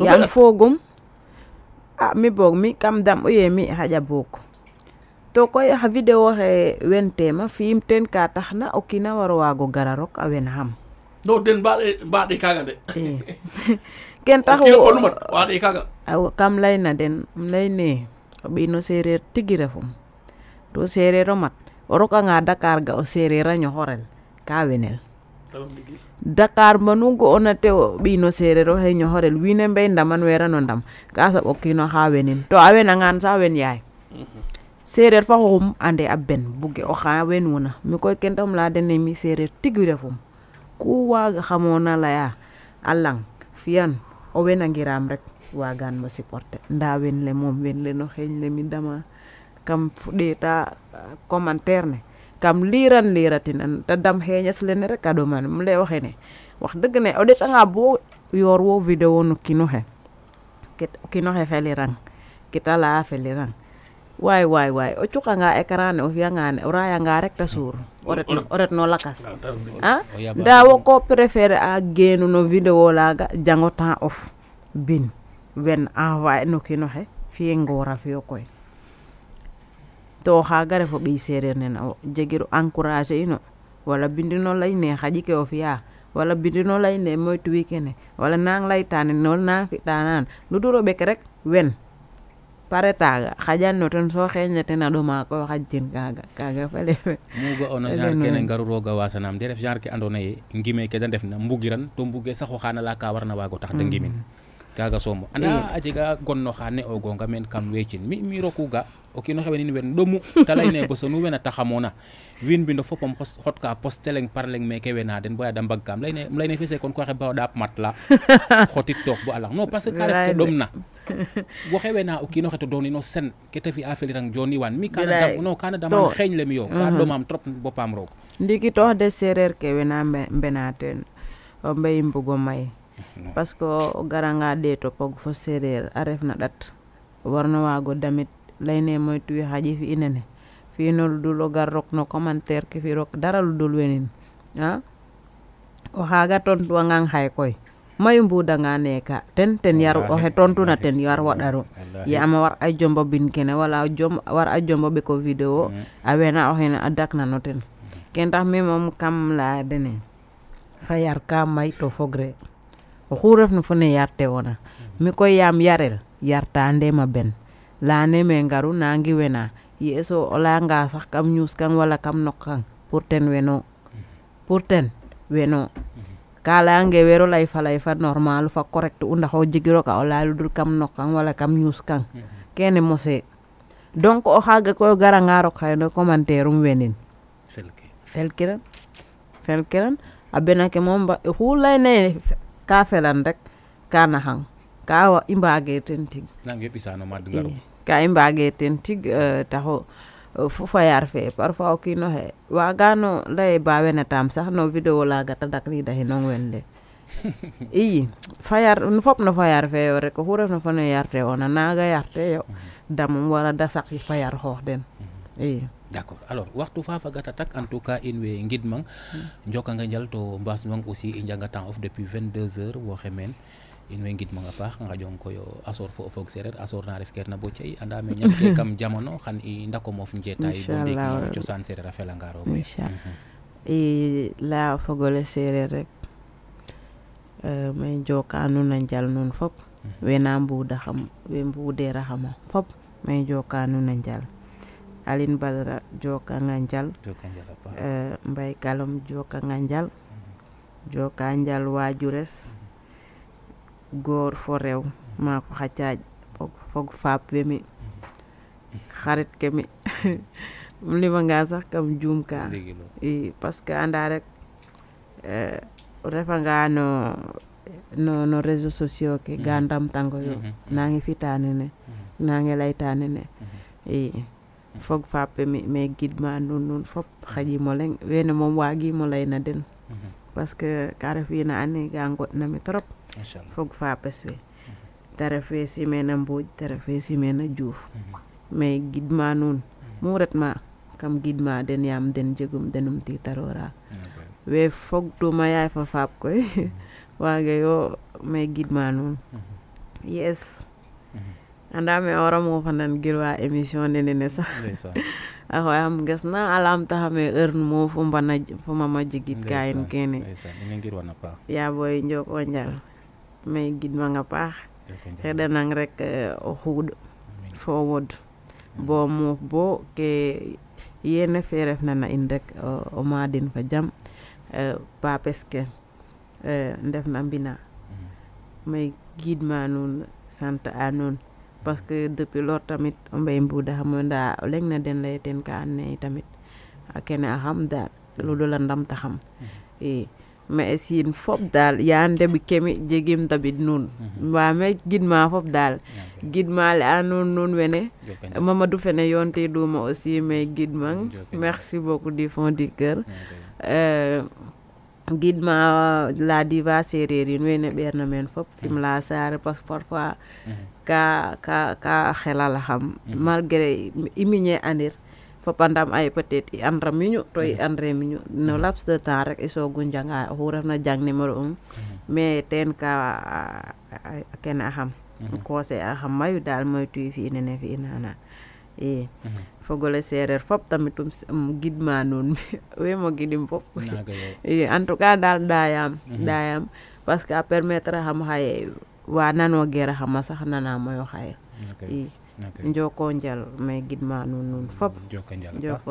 yaam foogum a ah, mi boog mi kam dam uye mi xaƴa boog to koy xa vidéo xe wen tema fi'im teen ka taxna o kiina waro waago gara rok a wen xam no den mbaɗe mbaɗe kaga de ken tax ko numat waɗe kaga kam layna den um layne o no sereer tigi refum to sereer o mat o nga dakar ga o sereer a ñoxorel ka wenel dakar mbanu go'ona te o ɓino sereer o xe ñoxorel wiin we mbay ndaman no ndam ka soɓ o kino xa wenin to a wenangan sa wen yaay sereer fa xoxum ande a ben buge o xa wen wuna mi koy ken taxum leya dene mi sereer tigi refum kowa nga xamona laya alang fian fiyan o wenangiram rek wagan mo supporter nda wen le mom wen le no le mi dama kam fudeta eh, commentaire ne kam liran liratin ta dam le ne rek a ɗoman mu le waxe ne wax deug ne o tanga bo yor wo vidéo no kino xe kino kita laya felirang way way way o cuqanga écran ne o fiyanga ne o rayanga rek te o retno o retno lakas nda wo ko préféré a genu no vidéo laaga jango temps of bin wen envoyé no kinoxe fiye ngoora fiyo koy to xaaga refo ɓiy seereer nene o jegiro encourager ino wala bindino lay ne xaƴi ke o fiya wala bindino lay ne moytuwi kene wala nang lay tanen no nang fi'ta nan Nuduro ɓek rek wen pare taga haƴanno toon so heñetena ɗoma ko haƴtin kaga kaga faleɓe muga ono *laughs* genre kene ngaru roga wasanam de ref genre ke ando naye ngime ke de ndefna mbugiran to mbuge saxo xana la ka warna wago tax de ngimin mm-hmm. kaga somo anda a jega gonno xa ne ogonga meen kam weecin mi mi rokuga o kiino xe nin wen Domu, te leyne bosonu wene taxamona wiin mbindo fop um xotka poste leng par leng meke wena den boya de mbag kam leyne um leyne fese kon ko xe ba o ɗaap matla *laughs* xotit took bo alang. No, non parce que ka ref wena o kiino xe to donino sen kete fi fi'a felirang joni wan mi kana non kana daman xeeñ lem yo ka mhm. trop bopam rok ndiki toox de serer ke wena benaten o mbey mbugo may mhm. parce que garanga pog fo sereer a refna ɗat warno waago damit layne moytu haji fi inene finol dul o garrokno commentaire ke firok dara lu wenin o xaaga tontuwangang xay koy mayu mbudanga neeka ten ten yar oxe tontuna ten yar waɗaru yaam a war a jombo bin kene wala jom war a jombo ɓeko vidéo mm. a wena oxene a daknano ten ken tax mi moom kam leya dene fa yar ka may to fogre oxu refna fo ne yarte wona mi koy yaam yarel yarta ndema ben leyane me ngaru nangi wena ye so o leyanga kam ñuus kang wala kam nok kang pour ten weno pour ten weno ka leyange weero ley fa ley fa normal fa correct u ndax o ka o leya kam nok kang wala kam ñuus kang kene mose donc o xaaga koy o garanga rok xaye no commentaire wenin felkiran felkiran a bena ke moom oxu leyna ka felan rek ka naxang ka imba mbaage ten tig nange pisa no mad ngarum ka imba mbaage ten taho taxu fofa yaar fe parfois o wa gano leye ba wene tam sax no vidéo laaga ta dakniidaxinong *laughs* iyi fayar no fop no fayar feyo rek oxu no fo no yarte ona te yo mhm. dam wala da sak fayar ho den mhm. i D'accord. alors waxtu fa gata tak en tout cas in we ngid mang mhm. njoka nga njal to mbaas mang aussi i njanga temps off depuis 22 h wo xemen in way ngidmanga paax nga xajong koyo asor fo fo sereer asor na ref keer na bo cey andame ñamke kam jamono xan i ndako moof njeetaay bo ndik cosaan sereer a felanga roog mhm. i la fogole serer rek uh, e, may joka anu nuun a njal nun fop mhm. we na mbu da xam we mbuudeera xama fop may joka anu nuun a njal alin badara joka nga njal uh, e, mbay kalom joka nga njal mhm. joka njal waajures mm -hmm. góor fo rew maako xacaaj fog faap we mi xarit ke mi um *laughs* limanga sax kam juum ka i parce que anda rek o eh, refanga no no no réseaux sociaux ke ga mhm. ndamtango yo mhm. nangi fita nene mhm. nangi layta nene i fog faap we mi me gidma nuun nuun fop xaƴimo leŋ wene moom waagimo lay na den parce que ka ref wiin na anega ngoɗna mi trop fog fa pes mhm. te ref we simena Mbodj te ref we simena Diouf mhm. mais gidma nuun mhm. mu retma kam gidma den yaam den jegum denum titarora ah, we fog tuma yaay fa faap koy *laughs* waage yo mais gidma nuun yes anda me o wara moofa nan gir wa émission nene ne sax *laughs* aho am gas na alam ta hame earn mo fu mbana fu mama jigit gaen kene ya boy njok onjal may gid ma nga paax ya, xeda kan, nang rek o xud forward bo mo bo ke yene fe na na indek rek eh, o madin fa jam eh, pa peske eh, ndef na bina, may mm-hmm. gid ma nun sante parce que depuis lors tamit mbay mbuuda xamo nda o na den lay ten ka and tamit akene a xam lolu la ndam taxam xam i mhm. eh, mais siin fop dal ya ndeɓ kemi jegim dabid mhm. wa me gidma fop dal gidma le a nuun nuun wene mamadou fene yoonte douma aussi mais gidmang merci beaucoup du fond du cœur euh, gidma la diva séréer in wene ɓeerna meen fop fim mhm. la saare parce que parfois ka ka ka xelalaxam mhm. malgré i miñe andir fopandam ay peut i andra miñu to i mhm. andre miñu no mhm. laps de temps rek i soogu njanga oxu refna jang numéro un mais teen ka kene axam conseil axam mayu daal moytu fi nene fi nana i fogole seereer fop tamit um, um gidma nuun *laughs* we mo gidim fop i *laughs* en daal dayam dayam parce que a permettre xam xaye waa nano gera xama sax nanamayo xaye i joko njal me gidma nuun nuun fop joko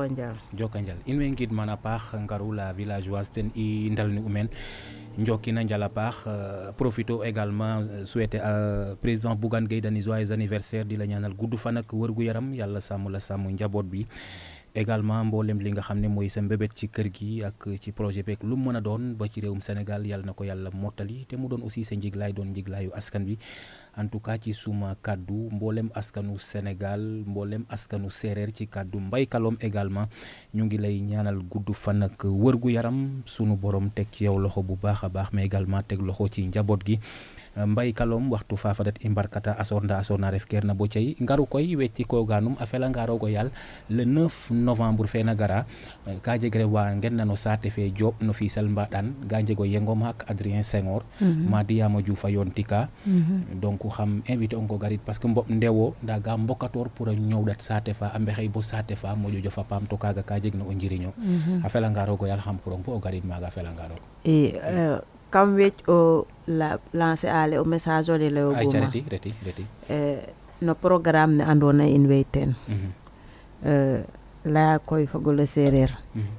njal joko njal in way ngidman a paax ngaru la villageoise ten i ndalni u meen njokina njal a paax euh, profito également euh, souhaiter euh, président Bougane Gueye Dany joyeux anniversaire di la ñaanal gudd fan ak wërgu yaram yàlla sàmm la sàmm njaboot bi également mboolem li nga xam ne mooy sa mbébét ci kër gi ak ci projet beeg lu mu mën a doon ba ci réewum Sénégal yàlla na ko yàlla mottali te mu doon aussi sa njiglaay doon njiglaayu askan bi en tout cas ci suma kàddu mboolem askanu Sénégal mboolem askanu séeréer ci kàddu mbay kaloom également ñu ngi lay ñaanal gudd fan ak wër gu yaram sunu borom teg ci yow loxo bu baax a baax ma également teg loxo ci njaboot gi. mbay kalom waxtu fafadat i mbarkata a sornda a sorna ref keer na bo cey ngaru koy weti koganum a fela nga roog o yaal le 9 novembre fe na gara ka jeg rew ngen na no saate fe Diop no Fissel Mbadane ga njego yengom hak Adrien Senghor mhm. madi yaam a yoon tika mhm. donc xam invité onko garit parce que mboɓ ndewo nda ga mbokatoor pour a ñoowdat saate fa a mbexey bo saate fa moƴo jofa paam to kaga ka jeg na o njiriño mhm. a fela nga roog yaal xam pour ong bo o garid a kam weeƴ'o oh, la lancer a oh, message ole layoguma reti no programme ne andoona ye in wey teen mm-hmm. eh, laya koy fog ole seereer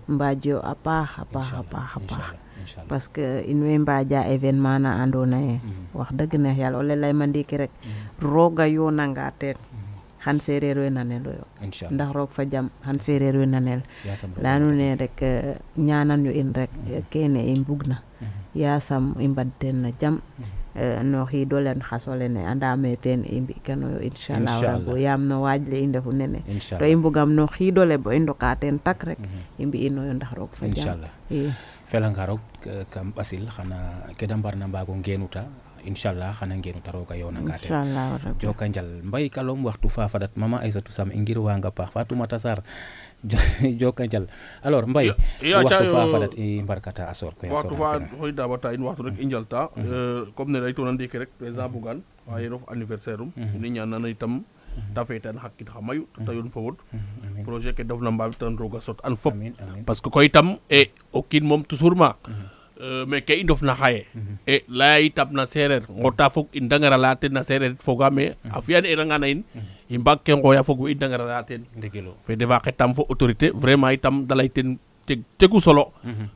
mm-hmm. a paax a paax a paax parce que in way mbaaja événement na andoona ye mm-hmm. wax dëgg neex Yàlla ole layma ndiiki rek roog a yoonanga teen xan séeréer we naneloyo ndax roog fa jam xan séeréer we nanel leyano ne rek euh, ñaanan yo in rek mhm. kene i mbugna mhm. yaasam i mbad teen na jam mhm. euh, no xiido len xaso lene andame teen i mbikanoyo inchallahu rabbu yaam no waaj i ndefu nene to i mbugam no xiido le bo i ndoka teen tak rek i mbi'inoyo ndax roog fa jam i felanga roog euh, kam ɓasil xana ke da mbarna mbaago ngeenuta inshallah xana yow na yonanga inshallah joka njal mbay kalom waxtu fa fadat mama aissatou sam i wa wanga pax fatoumata sar *laughs* joka njal alors mbay iya, waxtu iya, fa oh. fadat i mbarkata a sor koy waxtu fa da bata in waxtu rek hmm. injal ta comme hmm. eh, ne leytona ndiiki rek président hmm. bougan waye rof anniversaire rum ni ñaanana itam ta fetan hakkit mayu ta yon projet ke ndefna mbab tan roga sot an fop parce que koy tam e o mom toujours ma Eh, mais ke mhm. e, i ndofna xaye e leya yitam na sereer ngota fog in de ngara leya ten na sereer it fogame mhm. a fiya ne na in mhm. i mbaag ke fog we in de ngara leya teen fede faaxe tam autorité vraiment itam de ley ten tegu solo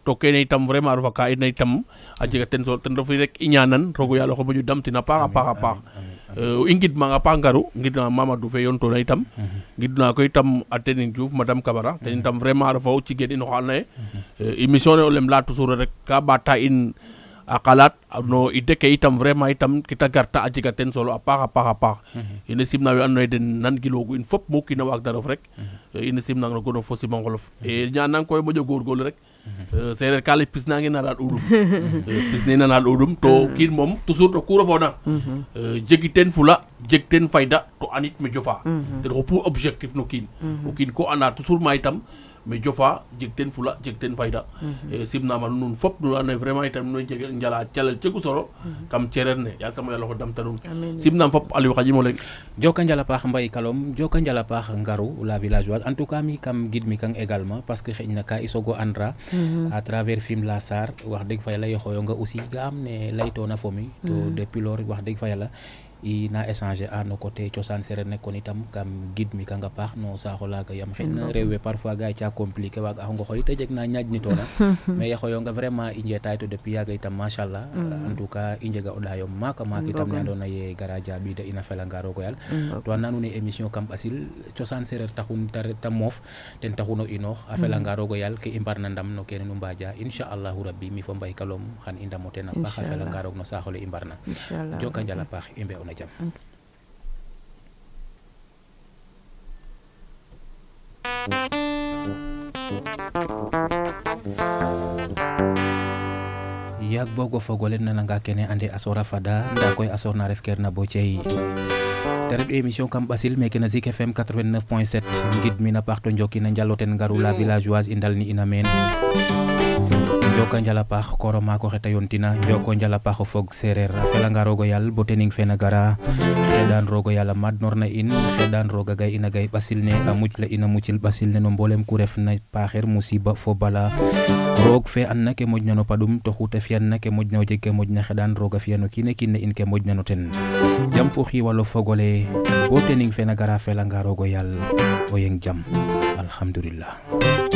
to kene itam vraiment a refa ka ina itam a jega ten solo ten refu rek i ñaanan roog o yaaloxe moƴu damtin a paax a paax a paax o euh, i manga paax ngaru ngidma Mamadou fe yoon toona itam mhm. itam a tening Diouf madame Camara ten itam mhm. vraiment refa o cigeen in oxa ando naye mhm. euh, émission ne o lem leya toujours rek ka ɓaata in a xalaat no idée ke itam vraiment itam kita garta a jega teen solo a paax a paax a paax in simna we ando naye den nan giloogu in fop mu kiina waag na ref rek in simnang no gonof fo simangolof e ñanang koy moƴo góorgóorlu rek Mm-hmm. Uh, sereer ka ley pis nange nana ɗuɗum mm-hmm. uh, pis ne nana ɗuɗum to mm-hmm. kiin moom toujours to ku refoona uh, jegi teen fula jeg teen fayda to anit me jofa ten xupu objectif no kiin o kiin ko anda toujours ma itam mi jofa jeg teen fula jeg teen fayda mhm. eh, simnamano nuun fop nu andoona yee vraiment itam nuun way njala calel cegu solo mhm. kam cereer ne yaasam o Yalo xe damta nuun simnam fop Aliou Khadim o a paax Mbaye Kalom joka njal a paax Ngaru la villageoise en tout cas mi kam gidmi kang également parce que xëy na ka i soogo andra a mhm. travers film La Sarr wax dëgg fa yàlla yoxoyonga aussi ga am ne laytoona fo mi to depuis lors wax dëgg fa yàlla ina échanger à nos côtés ciosan sere nekkon itam kam guide mi kanga paax no saxo laga yam xen rewe parfois ga ca compliqué waga xongo xoy te jeg na ñaaj ni tona *laughs* mm-hmm. mais yaxo nga vraiment i njetaay to depuis yaga itam machallah mm-hmm. en tout cas i njega o dayom maka maka ne andona ye garaja jabi da ina felanga rogo yal to anna émission kam asil ciosan sere taxun ta mof ten taxuno inox a felanga mm-hmm. rogo yal ke imbar na ndam no kene nu mbaja Allah rabbi mi fo mbay kalom xan i ndamo paax no saxo le imbar na joka paax imbe Liksom. Mm. yak bogo fogole nananga kene ande asora fada nda koy a sorna ref ker bo cey te émission kam basil meke na zik fm 89.7 ngidmina paax to njokina njalo ten ngaru la villageoise i ndalni ina joka njal a paax o maak yontina njoko njal a paax a felanga roog o yaal boo tening fe na gara xeɗan roog o yaal a maadnoor na in xeɗan a gay a gay ɓasil ne a mucla in a na paaxeer na no paɗum to xuute fiyan na ke moƴna a fiya no kiine kiin o fogole bo tening fe na gara felanga roog o yaal o yeng jam alhamdoulilah